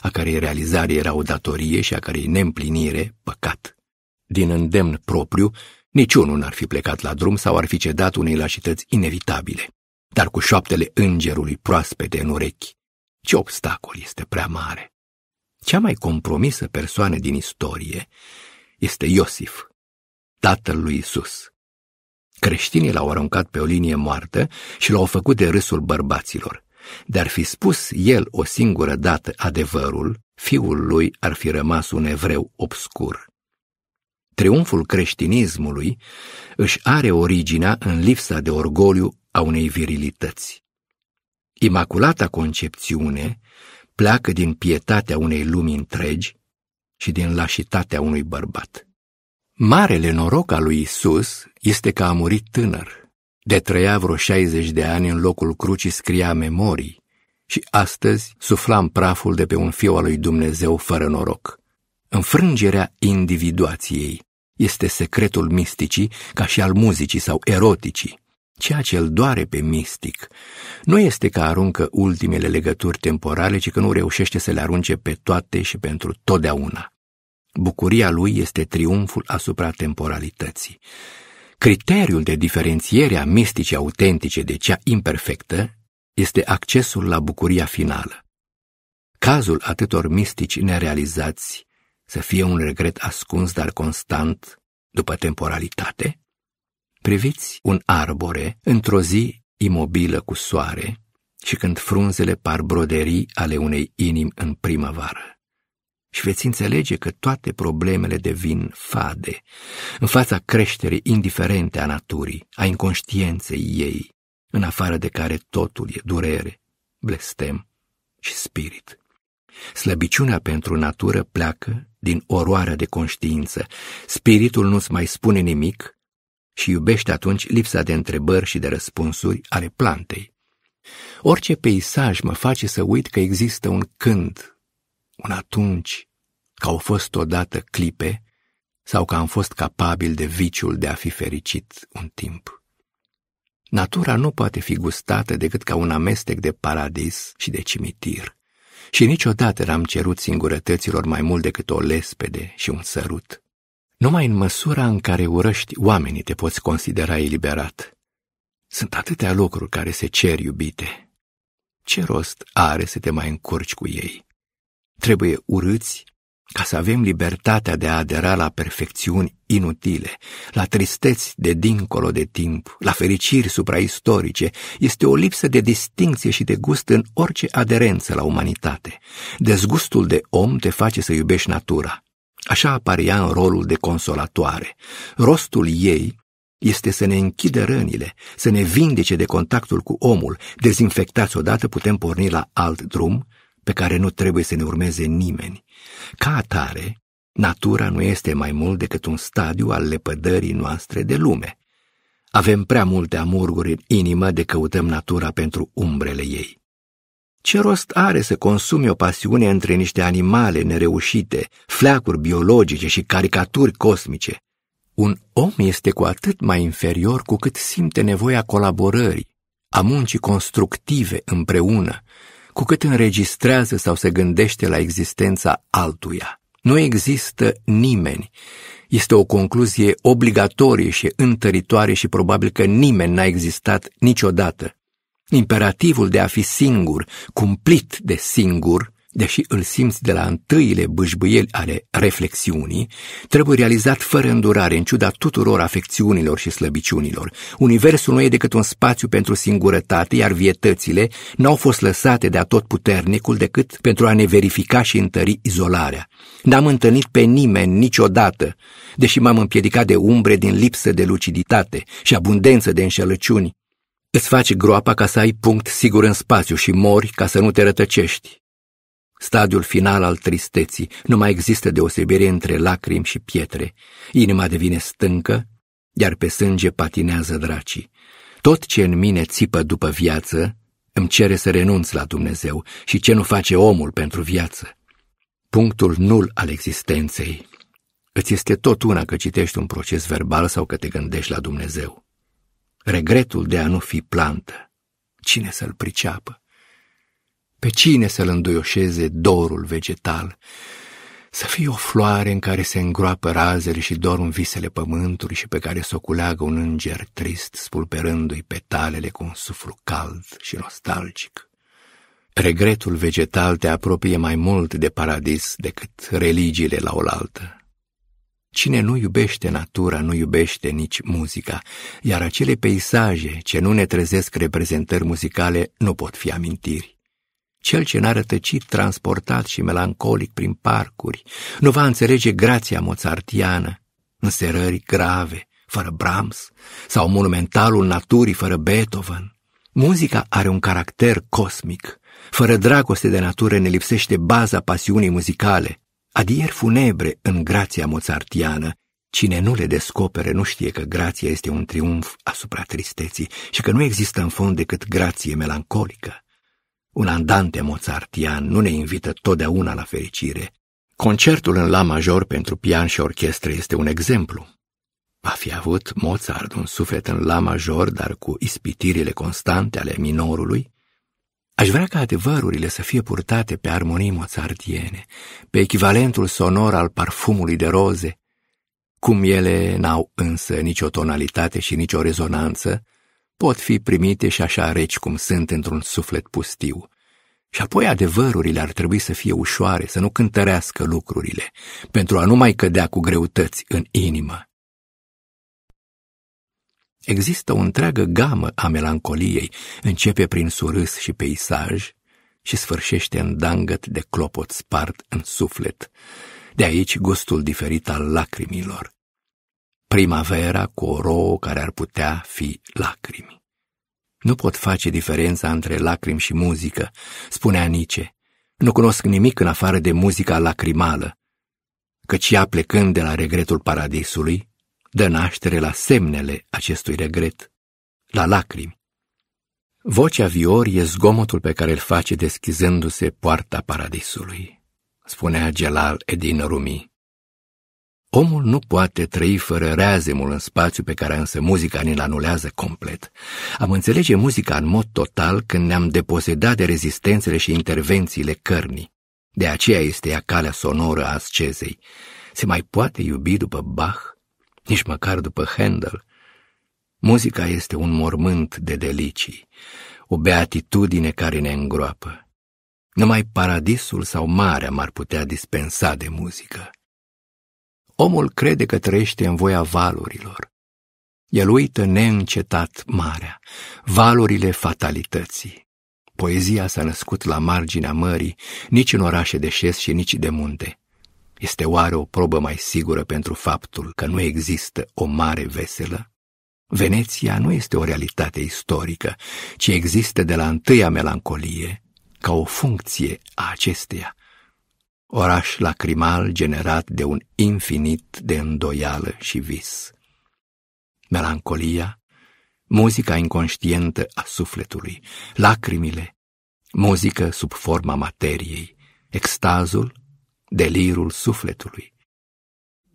a cărei realizare era o datorie și a cărei neîmplinire păcat. Din îndemn propriu, Niciunul n-ar fi plecat la drum sau ar fi cedat unei lașități inevitabile, dar cu șoaptele îngerului proaspete în urechi. Ce obstacol este prea mare! Cea mai compromisă persoană din istorie este Iosif, tatăl lui Isus. Creștinii l-au aruncat pe o linie moartă și l-au făcut de râsul bărbaților. Dar fi spus el o singură dată adevărul, fiul lui ar fi rămas un evreu obscur. Triumful creștinismului își are originea în lipsa de orgoliu a unei virilități. Imaculata concepțiune pleacă din pietatea unei lumi întregi și din lașitatea unui bărbat. Marele noroc al lui Isus este că a murit tânăr. De trăia vreo 60 de ani în locul crucii scria memorii și astăzi suflam praful de pe un fiu al lui Dumnezeu fără noroc. Înfrângerea individuației este secretul misticii ca și al muzicii sau eroticii. Ceea ce îl doare pe mistic nu este că aruncă ultimele legături temporale, ci că nu reușește să le arunce pe toate și pentru totdeauna. Bucuria lui este triumful asupra temporalității. Criteriul de diferențiere a misticii autentice de cea imperfectă este accesul la bucuria finală. Cazul atâtor mistici nerealizați să fie un regret ascuns, dar constant, după temporalitate? Priviți un arbore într-o zi imobilă cu soare și când frunzele par broderii ale unei inimi în primăvară. și veți înțelege că toate problemele devin fade în fața creșterii indiferente a naturii, a inconștienței ei, în afară de care totul e durere, blestem și spirit. Slăbiciunea pentru natură pleacă din oroarea de conștiință. Spiritul nu-ți mai spune nimic și iubește atunci lipsa de întrebări și de răspunsuri ale plantei. Orice peisaj mă face să uit că există un când, un atunci, că au fost odată clipe sau că am fost capabil de viciul de a fi fericit un timp. Natura nu poate fi gustată decât ca un amestec de paradis și de cimitir. Și niciodată n-am cerut singurătăților mai mult decât o lespede și un sărut. Numai în măsura în care urăști oamenii te poți considera eliberat. Sunt atâtea lucruri care se cer iubite. Ce rost are să te mai încurci cu ei? Trebuie urâți ca să avem libertatea de a adera la perfecțiuni inutile, la tristeți de dincolo de timp, la fericiri supraistorice, este o lipsă de distinție și de gust în orice aderență la umanitate. Dezgustul de om te face să iubești natura. Așa apare ea în rolul de consolatoare. Rostul ei este să ne închidă rănile, să ne vindece de contactul cu omul. Dezinfectați odată putem porni la alt drum, pe care nu trebuie să ne urmeze nimeni. Ca atare, natura nu este mai mult decât un stadiu al lepădării noastre de lume. Avem prea multe amurguri în inimă de căutăm natura pentru umbrele ei. Ce rost are să consumi o pasiune între niște animale nereușite, fleacuri biologice și caricaturi cosmice? Un om este cu atât mai inferior cu cât simte nevoia colaborării, a muncii constructive împreună, cu cât înregistrează sau se gândește la existența altuia. Nu există nimeni. Este o concluzie obligatorie și întăritoare și probabil că nimeni n-a existat niciodată. Imperativul de a fi singur, cumplit de singur, deși îl simți de la întâile bâșbâieli ale reflexiunii, trebuie realizat fără îndurare, în ciuda tuturor afecțiunilor și slăbiciunilor. Universul nu e decât un spațiu pentru singurătate, iar vietățile n-au fost lăsate de atot puternicul decât pentru a ne verifica și întări izolarea. N-am întâlnit pe nimeni niciodată, deși m-am împiedicat de umbre din lipsă de luciditate și abundență de înșelăciuni. Îți faci groapa ca să ai punct sigur în spațiu și mori ca să nu te rătăcești stadiul final al tristeții, nu mai există deosebire între lacrimi și pietre. Inima devine stâncă, iar pe sânge patinează dracii. Tot ce în mine țipă după viață îmi cere să renunț la Dumnezeu și ce nu face omul pentru viață. Punctul nul al existenței. Îți este tot una că citești un proces verbal sau că te gândești la Dumnezeu. Regretul de a nu fi plantă. Cine să-l priceapă? Pe cine să-l înduioșeze dorul vegetal? Să fie o floare în care se îngroapă razele și dorm visele pământului și pe care să o culeagă un înger trist, spulperându-i petalele cu un suflu cald și nostalgic. Regretul vegetal te apropie mai mult de paradis decât religiile la oaltă. Cine nu iubește natura, nu iubește nici muzica, iar acele peisaje ce nu ne trezesc reprezentări muzicale nu pot fi amintiri. Cel ce n-a rătăcit, transportat și melancolic prin parcuri, nu va înțelege grația mozartiană, înserări grave, fără Brahms, sau monumentalul naturii fără Beethoven. Muzica are un caracter cosmic. Fără dragoste de natură ne lipsește baza pasiunii muzicale. Adieri funebre în grația mozartiană. Cine nu le descopere nu știe că grația este un triumf asupra tristeții și că nu există în fond decât grație melancolică. Un andante mozartian nu ne invită totdeauna la fericire. Concertul în la major pentru pian și orchestră este un exemplu. Va fi avut Mozart un suflet în la major, dar cu ispitirile constante ale minorului? Aș vrea ca adevărurile să fie purtate pe armonii mozartiene, pe echivalentul sonor al parfumului de roze, cum ele n-au însă nicio tonalitate și nicio rezonanță, pot fi primite și așa reci cum sunt într-un suflet pustiu. Și apoi adevărurile ar trebui să fie ușoare, să nu cântărească lucrurile, pentru a nu mai cădea cu greutăți în inimă. Există o întreagă gamă a melancoliei, începe prin surâs și peisaj, și sfârșește în dangăt de clopot spart în suflet. De aici gustul diferit al lacrimilor. Primavera cu o rouă care ar putea fi lacrimi. Nu pot face diferența între lacrimi și muzică, spunea Nice. Nu cunosc nimic în afară de muzica lacrimală, căci ea, plecând de la regretul paradisului, dă naștere la semnele acestui regret, la lacrimi. Vocea vior e zgomotul pe care îl face deschizându-se poarta paradisului, spunea Gelal Edin Rumi. Omul nu poate trăi fără reazemul în spațiu pe care însă muzica ne-l anulează complet. Am înțelege muzica în mod total când ne-am deposedat de rezistențele și intervențiile cărnii. De aceea este ea calea sonoră a ascezei. Se mai poate iubi după Bach? Nici măcar după Handel. Muzica este un mormânt de delicii, o beatitudine care ne îngroapă. Numai paradisul sau marea m-ar putea dispensa de muzică. Omul crede că trăiește în voia valurilor. El uită neîncetat marea, valurile fatalității. Poezia s-a născut la marginea mării, nici în orașe de șes și nici de munte. Este oare o probă mai sigură pentru faptul că nu există o mare veselă? Veneția nu este o realitate istorică, ci există de la întâia melancolie, ca o funcție a acesteia. Oraș lacrimal generat de un infinit de îndoială și vis. Melancolia muzica inconștientă a sufletului, lacrimile, muzică sub forma materiei, extazul, delirul sufletului.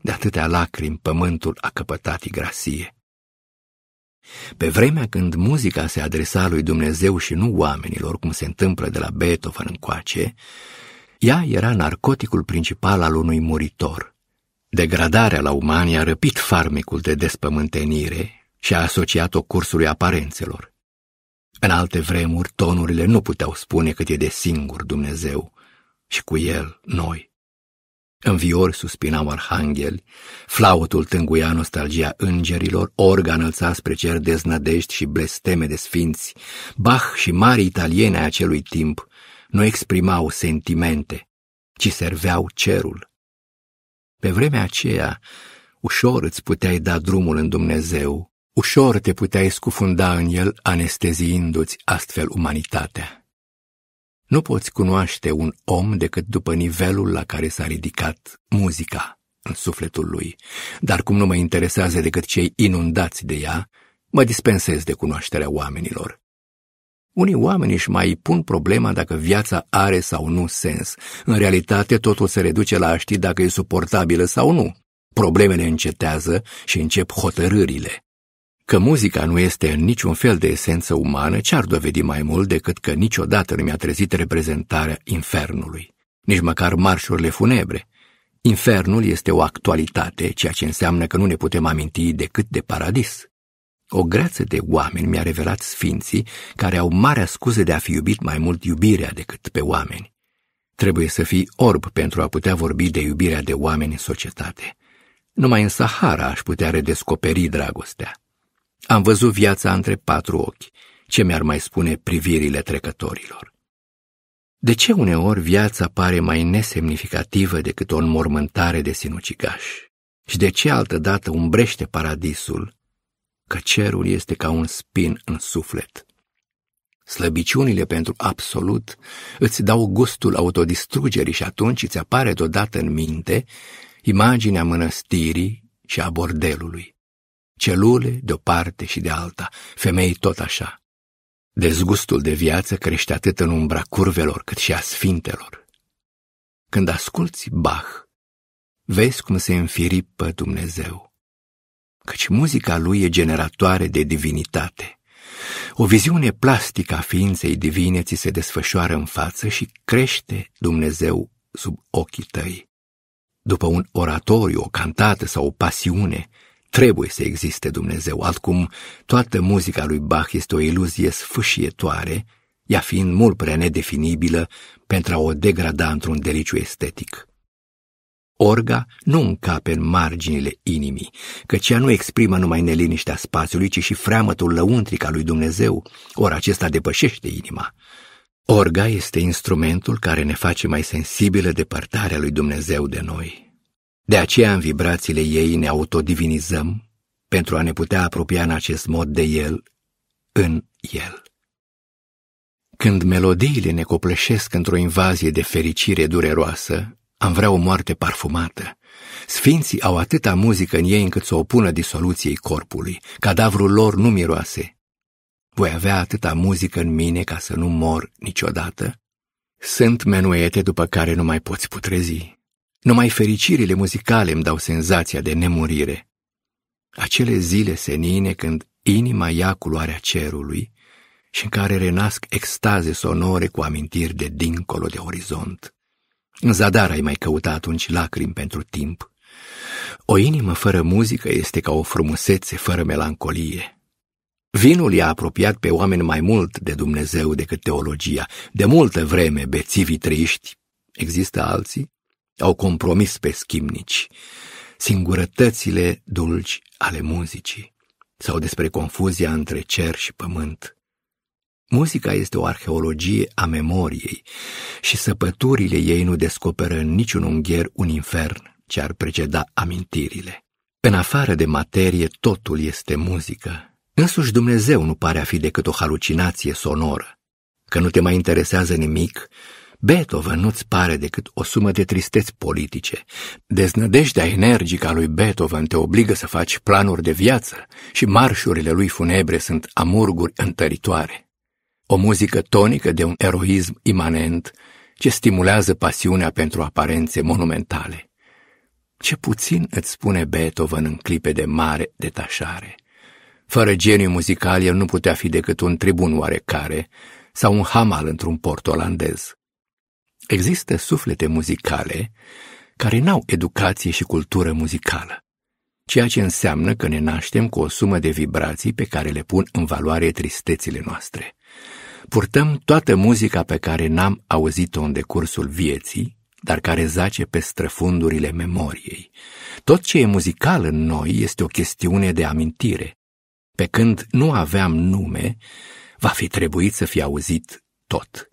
De atâtea lacrimi pământul a căpătat igrasie. Pe vremea când muzica se adresa lui Dumnezeu și nu oamenilor, cum se întâmplă de la Beethoven încoace, ea era narcoticul principal al unui muritor. Degradarea la umani a răpit farmecul de despământenire și a asociat-o cursului aparențelor. În alte vremuri, tonurile nu puteau spune cât e de singur Dumnezeu și cu el noi. Înviori suspinau arhangheli, flautul tânguia nostalgia îngerilor, orga înălța spre cer deznădești și blesteme de sfinți, Bach și mari italieni ai acelui timp nu exprimau sentimente, ci serveau cerul. Pe vremea aceea, ușor îți puteai da drumul în Dumnezeu, Ușor te puteai scufunda în el, anesteziindu-ți astfel umanitatea. Nu poți cunoaște un om decât după nivelul la care s-a ridicat muzica în sufletul lui, dar cum nu mă interesează decât cei inundați de ea, mă dispensez de cunoașterea oamenilor. Unii oameni își mai pun problema dacă viața are sau nu sens. În realitate, totul se reduce la a ști dacă e suportabilă sau nu. Problemele încetează și încep hotărârile. Că muzica nu este în niciun fel de esență umană, ce-ar dovedi mai mult decât că niciodată nu mi-a trezit reprezentarea infernului, nici măcar marșurile funebre. Infernul este o actualitate, ceea ce înseamnă că nu ne putem aminti decât de paradis. O greață de oameni mi-a revelat sfinții care au marea scuză de a fi iubit mai mult iubirea decât pe oameni. Trebuie să fii orb pentru a putea vorbi de iubirea de oameni în societate. Numai în Sahara aș putea redescoperi dragostea. Am văzut viața între patru ochi. Ce mi-ar mai spune privirile trecătorilor? De ce uneori viața pare mai nesemnificativă decât o înmormântare de sinucigaș? Și de ce altădată umbrește paradisul? Că cerul este ca un spin în suflet. Slăbiciunile pentru absolut îți dau gustul autodistrugerii și atunci îți apare deodată în minte imaginea mănăstirii și a bordelului celule de o parte și de alta, femei tot așa. Dezgustul de viață crește atât în umbra curvelor cât și a sfintelor. Când asculți Bach, vezi cum se înfiripă Dumnezeu, căci muzica lui e generatoare de divinitate. O viziune plastică a ființei divine ți se desfășoară în față și crește Dumnezeu sub ochii tăi. După un oratoriu, o cantată sau o pasiune, Trebuie să existe Dumnezeu, altcum toată muzica lui Bach este o iluzie sfâșietoare, ea fiind mult prea nedefinibilă pentru a o degrada într-un deliciu estetic. Orga nu încape în marginile inimii, căci ea nu exprimă numai neliniștea spațiului, ci și freamătul lăuntric al lui Dumnezeu, ori acesta depășește inima. Orga este instrumentul care ne face mai sensibilă depărtarea lui Dumnezeu de noi. De aceea în vibrațiile ei ne autodivinizăm pentru a ne putea apropia în acest mod de El, în El. Când melodiile ne copleșesc într-o invazie de fericire dureroasă, am vrea o moarte parfumată. Sfinții au atâta muzică în ei încât să o pună disoluției corpului. Cadavrul lor nu miroase. Voi avea atâta muzică în mine ca să nu mor niciodată? Sunt menuete după care nu mai poți putrezi. Numai fericirile muzicale îmi dau senzația de nemurire. Acele zile senine când inima ia culoarea cerului și în care renasc extaze sonore cu amintiri de dincolo de orizont. În zadar ai mai căutat atunci lacrimi pentru timp. O inimă fără muzică este ca o frumusețe fără melancolie. Vinul i-a apropiat pe oameni mai mult de Dumnezeu decât teologia. De multă vreme bețivii triști, există alții, au compromis pe schimnici, singurătățile dulci ale muzicii sau despre confuzia între cer și pământ. Muzica este o arheologie a memoriei și săpăturile ei nu descoperă în niciun ungher un infern ce ar preceda amintirile. În afară de materie, totul este muzică. Însuși Dumnezeu nu pare a fi decât o halucinație sonoră. Că nu te mai interesează nimic, Beethoven nu-ți pare decât o sumă de tristeți politice. Deznădejdea energică a lui Beethoven te obligă să faci planuri de viață și marșurile lui funebre sunt amurguri întăritoare. O muzică tonică de un eroism imanent ce stimulează pasiunea pentru aparențe monumentale. Ce puțin îți spune Beethoven în clipe de mare detașare. Fără geniu muzical, el nu putea fi decât un tribun oarecare sau un hamal într-un port olandez. Există suflete muzicale care n-au educație și cultură muzicală, ceea ce înseamnă că ne naștem cu o sumă de vibrații pe care le pun în valoare tristețile noastre. Purtăm toată muzica pe care n-am auzit-o în decursul vieții, dar care zace pe străfundurile memoriei. Tot ce e muzical în noi este o chestiune de amintire. Pe când nu aveam nume, va fi trebuit să fie auzit tot.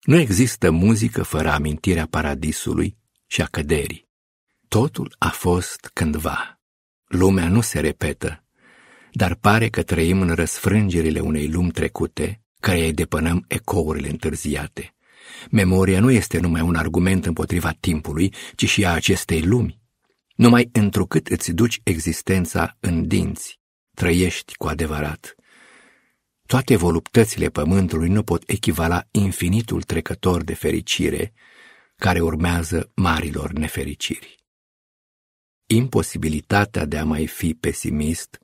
Nu există muzică fără amintirea paradisului și a căderii. Totul a fost cândva. Lumea nu se repetă, dar pare că trăim în răsfrângerile unei lumi trecute, care îi depănăm ecourile întârziate. Memoria nu este numai un argument împotriva timpului, ci și a acestei lumi. Numai întrucât îți duci existența în dinți, trăiești cu adevărat. Toate voluptățile pământului nu pot echivala infinitul trecător de fericire care urmează marilor nefericiri. Imposibilitatea de a mai fi pesimist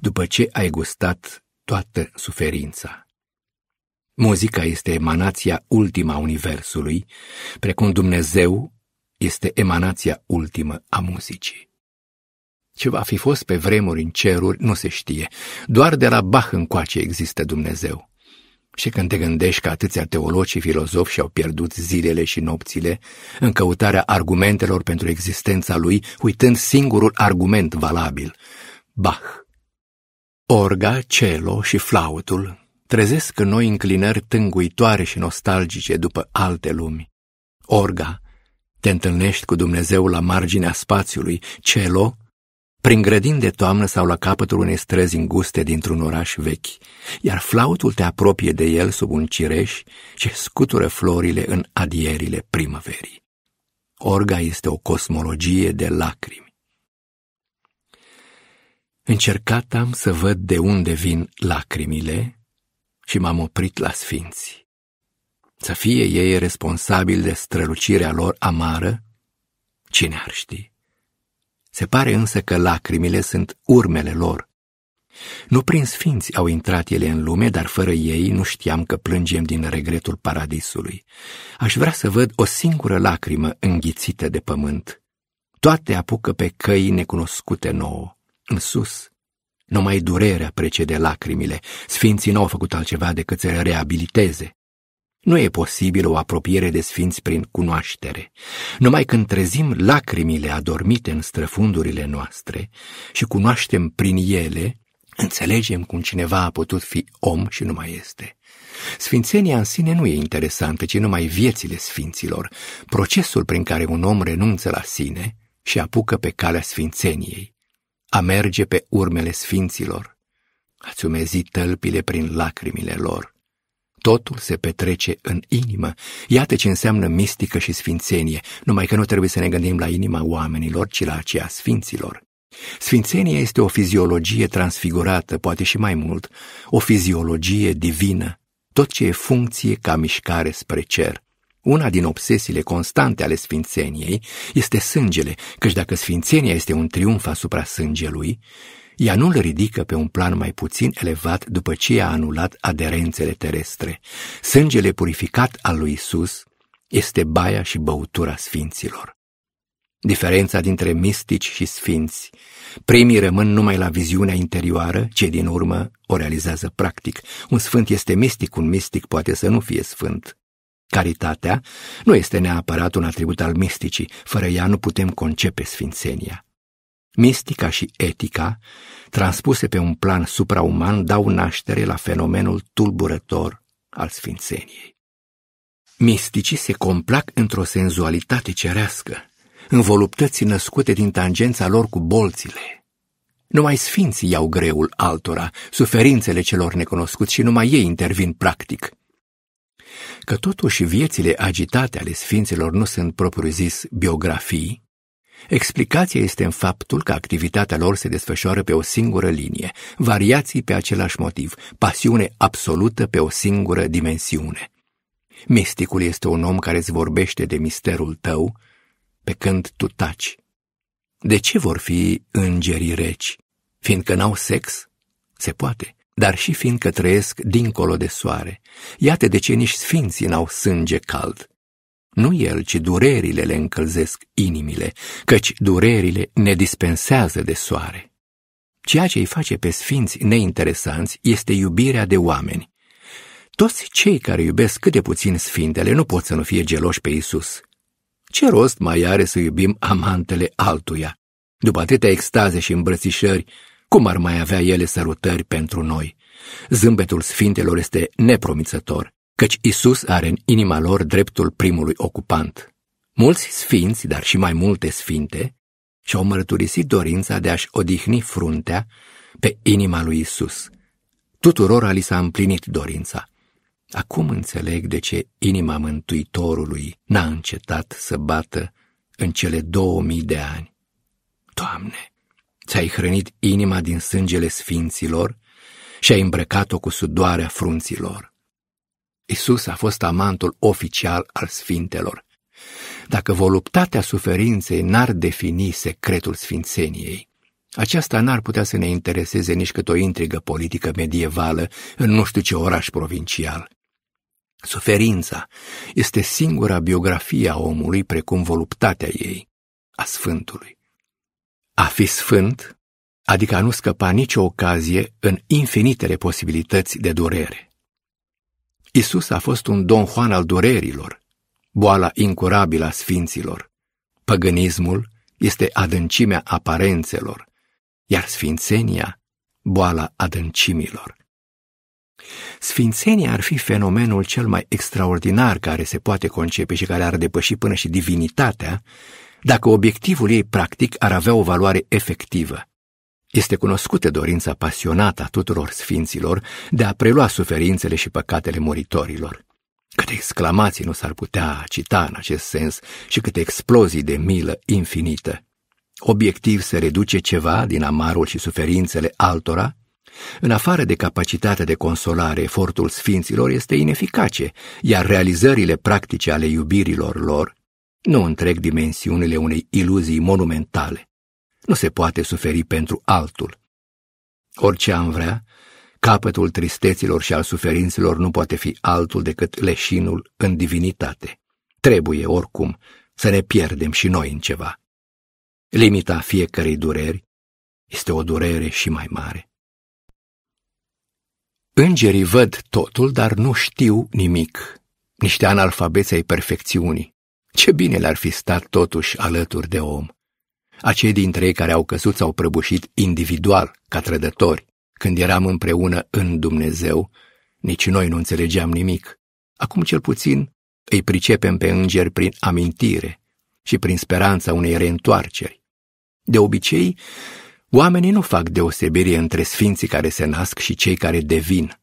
după ce ai gustat toată suferința. Muzica este emanația ultima a Universului, precum Dumnezeu este emanația ultimă a muzicii. Ce va fi fost pe vremuri în ceruri nu se știe. Doar de la Bach încoace există Dumnezeu. Și când te gândești că atâția teologi și filozofi și-au pierdut zilele și nopțile în căutarea argumentelor pentru existența lui, uitând singurul argument valabil, Bach. Orga, celo și flautul trezesc în noi înclinări tânguitoare și nostalgice după alte lumi. Orga, te întâlnești cu Dumnezeu la marginea spațiului, celo, prin grădini de toamnă sau la capătul unei străzi înguste dintr-un oraș vechi, iar flautul te apropie de el sub un cireș ce scutură florile în adierile primăverii. Orga este o cosmologie de lacrimi. Încercat am să văd de unde vin lacrimile și m-am oprit la sfinți. Să fie ei responsabili de strălucirea lor amară, cine ar ști? Se pare însă că lacrimile sunt urmele lor. Nu prin sfinți au intrat ele în lume, dar fără ei nu știam că plângem din regretul paradisului. Aș vrea să văd o singură lacrimă înghițită de pământ. Toate apucă pe căi necunoscute nouă, în sus. Numai durerea precede lacrimile. Sfinții n-au făcut altceva decât să reabiliteze. Nu e posibil o apropiere de sfinți prin cunoaștere. Numai când trezim lacrimile adormite în străfundurile noastre și cunoaștem prin ele, înțelegem cum cineva a putut fi om și nu mai este. Sfințenia în sine nu e interesantă, ci numai viețile sfinților, procesul prin care un om renunță la sine și apucă pe calea sfințeniei, a merge pe urmele sfinților, ați umezit tălpile prin lacrimile lor. Totul se petrece în inimă. Iată ce înseamnă mistică și sfințenie, numai că nu trebuie să ne gândim la inima oamenilor, ci la aceea sfinților. Sfințenia este o fiziologie transfigurată, poate și mai mult, o fiziologie divină, tot ce e funcție ca mișcare spre cer. Una din obsesiile constante ale sfințeniei este sângele, căci dacă sfințenia este un triumf asupra sângelui, ea nu-l ridică pe un plan mai puțin elevat după ce a anulat aderențele terestre. Sângele purificat al lui Isus este baia și băutura sfinților. Diferența dintre mistici și sfinți. Primii rămân numai la viziunea interioară, cei din urmă o realizează practic. Un sfânt este mistic, un mistic poate să nu fie sfânt. Caritatea nu este neapărat un atribut al misticii, fără ea nu putem concepe sfințenia. Mistica și etica, transpuse pe un plan suprauman, dau naștere la fenomenul tulburător al sfințeniei. Misticii se complac într-o senzualitate cerească, în voluptăți născute din tangența lor cu bolțile. Numai sfinții iau greul altora, suferințele celor necunoscuți și numai ei intervin practic. Că totuși viețile agitate ale sfinților nu sunt propriu-zis biografii, Explicația este în faptul că activitatea lor se desfășoară pe o singură linie, variații pe același motiv, pasiune absolută pe o singură dimensiune. Misticul este un om care îți vorbește de misterul tău, pe când tu taci. De ce vor fi îngerii reci? Fiindcă n-au sex? Se poate, dar și fiindcă trăiesc dincolo de soare. Iată de ce nici sfinții n-au sânge cald. Nu el, ci durerile le încălzesc inimile, căci durerile ne dispensează de soare. Ceea ce îi face pe sfinți neinteresanți este iubirea de oameni. Toți cei care iubesc cât de puțin sfintele nu pot să nu fie geloși pe Isus. Ce rost mai are să iubim amantele altuia? După atâtea extaze și îmbrățișări, cum ar mai avea ele sărutări pentru noi? Zâmbetul sfintelor este nepromițător căci Isus are în inima lor dreptul primului ocupant. Mulți sfinți, dar și mai multe sfinte, și-au mărturisit dorința de a-și odihni fruntea pe inima lui Isus. Tuturora li s-a împlinit dorința. Acum înțeleg de ce inima Mântuitorului n-a încetat să bată în cele două mii de ani. Doamne, ți-ai hrănit inima din sângele sfinților și ai îmbrăcat-o cu sudoarea frunților. Isus a fost amantul oficial al sfintelor. Dacă voluptatea suferinței n-ar defini secretul sfințeniei, aceasta n-ar putea să ne intereseze nici cât o intrigă politică medievală în nu știu ce oraș provincial. Suferința este singura biografie a omului precum voluptatea ei, a Sfântului. A fi sfânt, adică a nu scăpa nicio ocazie în infinitele posibilități de durere. Isus a fost un Don Juan al durerilor, boala incurabilă a sfinților. Păgânismul este adâncimea aparențelor, iar sfințenia, boala adâncimilor. Sfințenia ar fi fenomenul cel mai extraordinar care se poate concepe și care ar depăși până și divinitatea, dacă obiectivul ei practic ar avea o valoare efectivă. Este cunoscută dorința pasionată a tuturor sfinților de a prelua suferințele și păcatele moritorilor. Câte exclamații nu s-ar putea cita în acest sens și câte explozii de milă infinită. Obiectiv se reduce ceva din amarul și suferințele altora? În afară de capacitatea de consolare, efortul sfinților este ineficace, iar realizările practice ale iubirilor lor nu întreg dimensiunile unei iluzii monumentale. Nu se poate suferi pentru altul. Orice am vrea, capătul tristeților și al suferințelor nu poate fi altul decât leșinul în divinitate. Trebuie, oricum, să ne pierdem și noi în ceva. Limita fiecărei dureri este o durere și mai mare. Îngerii văd totul, dar nu știu nimic. Niște analfabeți ai perfecțiunii. Ce bine le-ar fi stat totuși alături de om. Acei dintre ei care au căzut s-au prăbușit individual, ca trădători. Când eram împreună în Dumnezeu, Nici noi nu înțelegeam nimic. Acum cel puțin îi pricepem pe îngeri prin amintire și prin speranța unei reîntoarceri. De obicei, oamenii nu fac deosebire între sfinții care se nasc și cei care devin.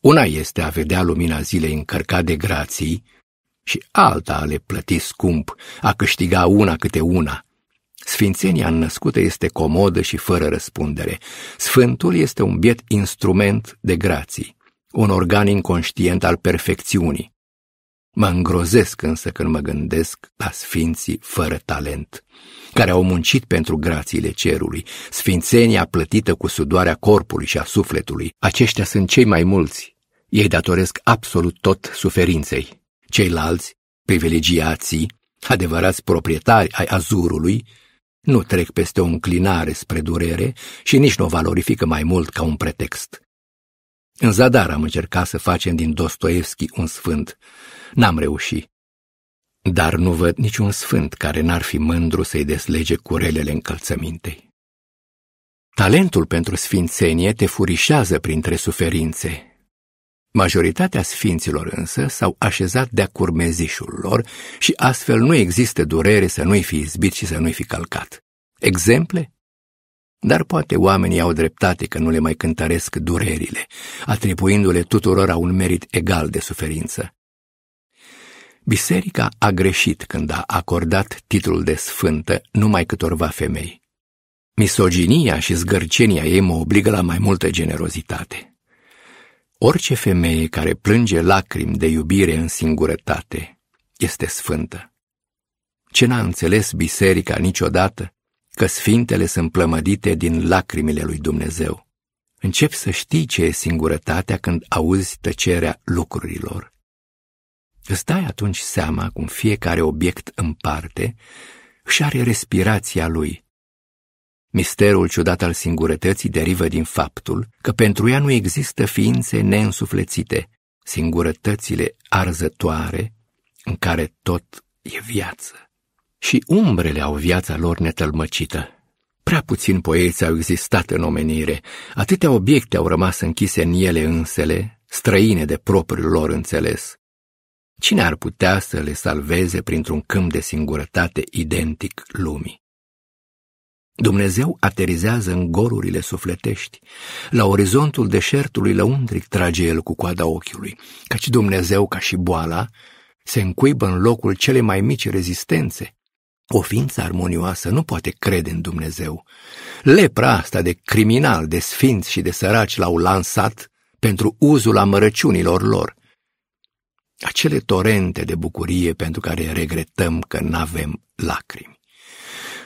Una este a vedea lumina zilei încărcat de grații și alta a le plăti scump, a câștiga una câte una. Sfințenia născută este comodă și fără răspundere. Sfântul este un biet instrument de grații, un organ inconștient al perfecțiunii. Mă îngrozesc însă când mă gândesc la sfinții fără talent, care au muncit pentru grațiile cerului, sfințenia plătită cu sudoarea corpului și a sufletului. Aceștia sunt cei mai mulți. Ei datoresc absolut tot suferinței. Ceilalți, privilegiații, adevărați proprietari ai azurului, nu trec peste o înclinare spre durere și nici nu o valorifică mai mult ca un pretext. În zadar am încercat să facem din Dostoevski un sfânt. N-am reușit. Dar nu văd niciun sfânt care n-ar fi mândru să-i deslege curelele încălțămintei. Talentul pentru sfințenie te furișează printre suferințe, Majoritatea sfinților însă s-au așezat de-a curmezișul lor și astfel nu există durere să nu-i fi izbit și să nu-i fi calcat. Exemple? Dar poate oamenii au dreptate că nu le mai cântăresc durerile, atribuindu-le tuturora un merit egal de suferință. Biserica a greșit când a acordat titlul de sfântă numai câtorva femei. Misoginia și zgărcenia ei mă obligă la mai multă generozitate. Orice femeie care plânge lacrimi de iubire în singurătate este sfântă. Ce n-a înțeles biserica niciodată? Că sfintele sunt plămădite din lacrimile lui Dumnezeu. Încep să știi ce e singurătatea când auzi tăcerea lucrurilor. Îți dai atunci seama cum fiecare obiect în parte își are respirația lui Misterul ciudat al singurătății derivă din faptul că pentru ea nu există ființe neînsuflețite, singurătățile arzătoare în care tot e viață. Și umbrele au viața lor netălmăcită. Prea puțini poeți au existat în omenire, atâtea obiecte au rămas închise în ele însele, străine de propriul lor înțeles. Cine ar putea să le salveze printr-un câmp de singurătate identic lumii? Dumnezeu aterizează în gorurile sufletești. La orizontul deșertului lăuntric trage el cu coada ochiului, căci Dumnezeu, ca și boala, se încuibă în locul cele mai mici rezistențe. O ființă armonioasă nu poate crede în Dumnezeu. Lepra asta de criminal, de sfinți și de săraci l-au lansat pentru uzul amărăciunilor lor. Acele torente de bucurie pentru care regretăm că n-avem lacrimi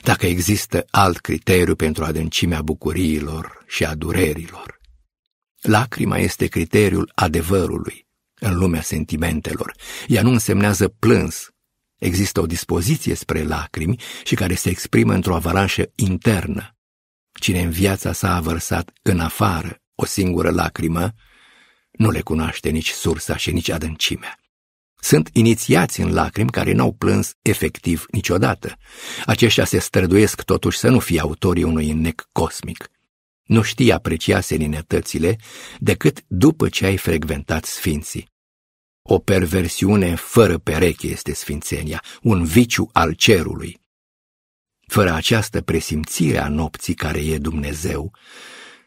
dacă există alt criteriu pentru adâncimea bucuriilor și a durerilor. Lacrima este criteriul adevărului în lumea sentimentelor. Ea nu însemnează plâns. Există o dispoziție spre lacrimi și care se exprimă într-o avalanșă internă. Cine în viața sa a vărsat în afară o singură lacrimă, nu le cunoaște nici sursa și nici adâncimea. Sunt inițiați în lacrimi care n-au plâns efectiv niciodată. Aceștia se străduiesc totuși să nu fie autorii unui înnec cosmic. Nu știi aprecia seninătățile decât după ce ai frecventat sfinții. O perversiune fără pereche este sfințenia, un viciu al cerului. Fără această presimțire a nopții care e Dumnezeu,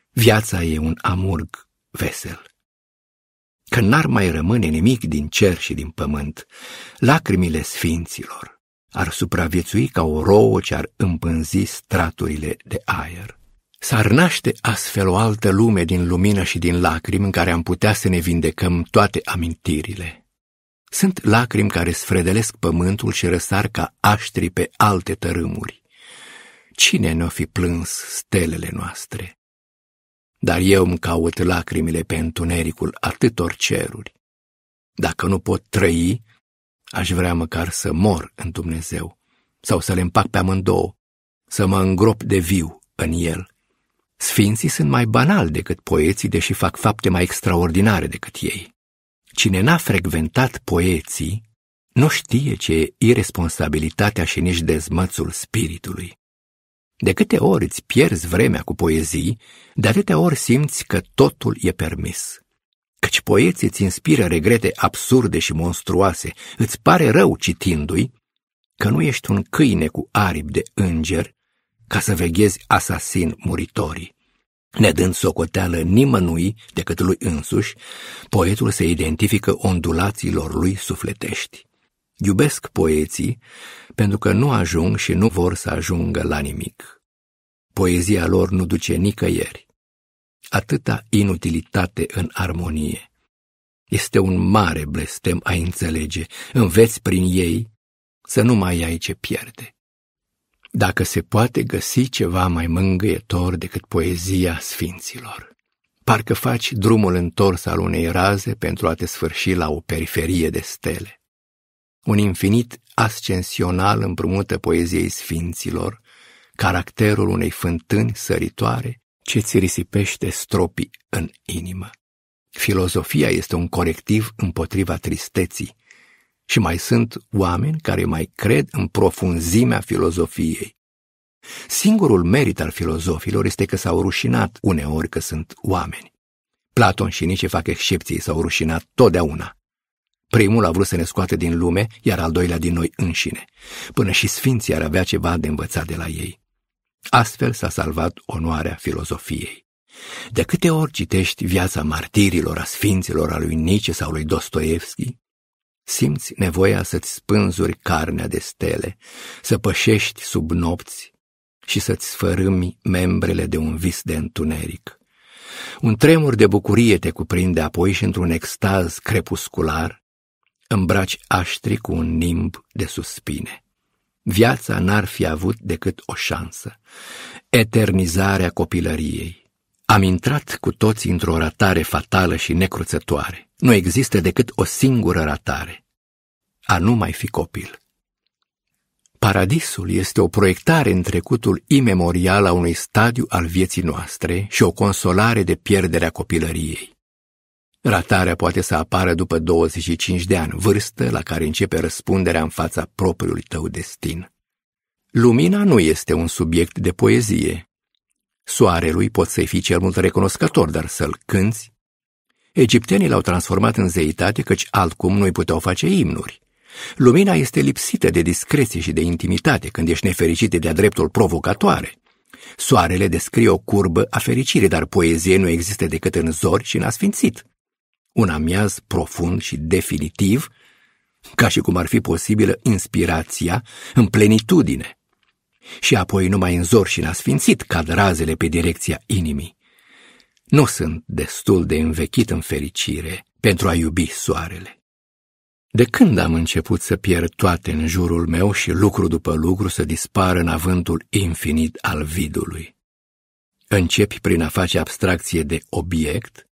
viața e un amurg vesel că n-ar mai rămâne nimic din cer și din pământ, lacrimile sfinților ar supraviețui ca o rouă ce ar împânzi straturile de aer. S-ar naște astfel o altă lume din lumină și din lacrimi în care am putea să ne vindecăm toate amintirile. Sunt lacrimi care sfredelesc pământul și răsar ca aștri pe alte tărâmuri. Cine ne-o fi plâns stelele noastre? Dar eu îmi caut lacrimile pe întunericul atâtor ceruri. Dacă nu pot trăi, aș vrea măcar să mor în Dumnezeu, sau să le împac pe amândouă, să mă îngrop de viu în el. Sfinții sunt mai banali decât poeții, deși fac fapte mai extraordinare decât ei. Cine n-a frecventat poeții, nu știe ce e irresponsabilitatea și nici dezmățul spiritului. De câte ori îți pierzi vremea cu poezii, de atâtea ori simți că totul e permis. Căci poeții îți inspiră regrete absurde și monstruoase, îți pare rău citindu-i că nu ești un câine cu aripi de înger ca să veghezi asasin muritorii. Nedând socoteală nimănui decât lui însuși, poetul se identifică ondulațiilor lui sufletești. Iubesc poeții pentru că nu ajung și nu vor să ajungă la nimic. Poezia lor nu duce nicăieri. Atâta inutilitate în armonie. Este un mare blestem a înțelege, înveți prin ei să nu mai ai ce pierde. Dacă se poate găsi ceva mai mângâietor decât poezia sfinților. Parcă faci drumul întors al unei raze pentru a te sfârși la o periferie de stele. Un infinit ascensional împrumută poeziei sfinților caracterul unei fântâni săritoare ce ți risipește stropii în inimă. Filozofia este un corectiv împotriva tristeții și mai sunt oameni care mai cred în profunzimea filozofiei. Singurul merit al filozofilor este că s-au rușinat uneori că sunt oameni. Platon și nici fac excepții s-au rușinat totdeauna. Primul a vrut să ne scoate din lume, iar al doilea din noi înșine. Până și sfinții ar avea ceva de învățat de la ei. Astfel s-a salvat onoarea filozofiei. De câte ori citești viața martirilor, a sfinților, a lui Nice sau lui Dostoevski, simți nevoia să-ți spânzuri carnea de stele, să pășești sub nopți și să-ți sfărâmi membrele de un vis de întuneric. Un tremur de bucurie te cuprinde apoi și într-un extaz crepuscular îmbraci aștri cu un nimb de suspine. Viața n-ar fi avut decât o șansă, eternizarea copilăriei. Am intrat cu toții într-o ratare fatală și necruțătoare. Nu există decât o singură ratare, a nu mai fi copil. Paradisul este o proiectare în trecutul imemorial a unui stadiu al vieții noastre și o consolare de pierderea copilăriei. Ratarea poate să apară după 25 de ani, vârstă la care începe răspunderea în fața propriului tău destin. Lumina nu este un subiect de poezie. Soarelui poți să-i fii cel mult recunoscător, dar să-l cânți? Egiptenii l-au transformat în zeitate, căci altcum nu-i puteau face imnuri. Lumina este lipsită de discreție și de intimitate când ești nefericit de-a dreptul provocatoare. Soarele descrie o curbă a fericirii, dar poezie nu există decât în zori și în asfințit un amiaz profund și definitiv, ca și cum ar fi posibilă inspirația în plenitudine. Și apoi numai în zor și în asfințit cad razele pe direcția inimii. Nu sunt destul de învechit în fericire pentru a iubi soarele. De când am început să pierd toate în jurul meu și lucru după lucru să dispară în avântul infinit al vidului? Începi prin a face abstracție de obiect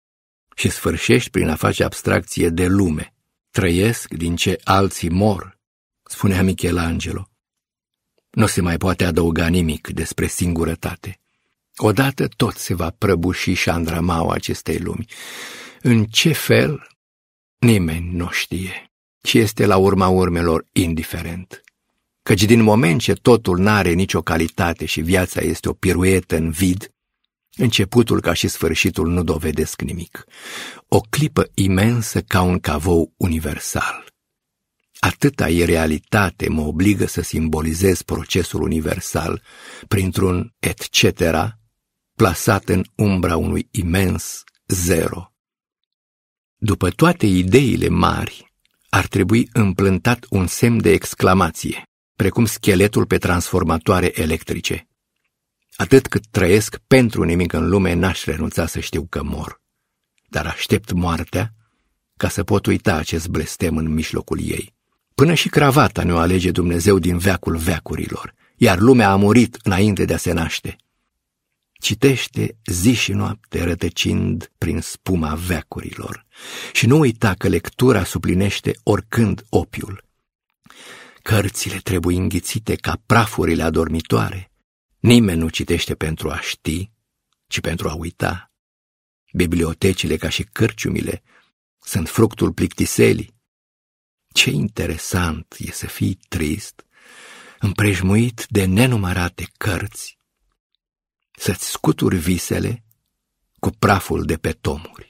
și sfârșești prin a face abstracție de lume. Trăiesc din ce alții mor, spunea Michelangelo. Nu se mai poate adăuga nimic despre singurătate. Odată tot se va prăbuși șandramaua acestei lumi. În ce fel, nimeni nu știe și este la urma urmelor indiferent. Căci din moment ce totul n-are nicio calitate și viața este o piruetă în vid, Începutul ca și sfârșitul nu dovedesc nimic. O clipă imensă ca un cavou universal. Atâta e realitate mă obligă să simbolizez procesul universal printr-un etc. plasat în umbra unui imens zero. După toate ideile mari, ar trebui împlântat un semn de exclamație, precum scheletul pe transformatoare electrice. Atât cât trăiesc pentru nimic în lume, n-aș renunța să știu că mor. Dar aștept moartea ca să pot uita acest blestem în mijlocul ei. Până și cravata ne-o alege Dumnezeu din veacul veacurilor, iar lumea a murit înainte de a se naște. Citește zi și noapte rătăcind prin spuma veacurilor și nu uita că lectura suplinește oricând opiul. Cărțile trebuie înghițite ca prafurile adormitoare, Nimeni nu citește pentru a ști, ci pentru a uita. Bibliotecile, ca și cârciumile, sunt fructul plictiselii. Ce interesant e să fii trist, împrejmuit de nenumărate cărți, să-ți scuturi visele cu praful de pe tomuri.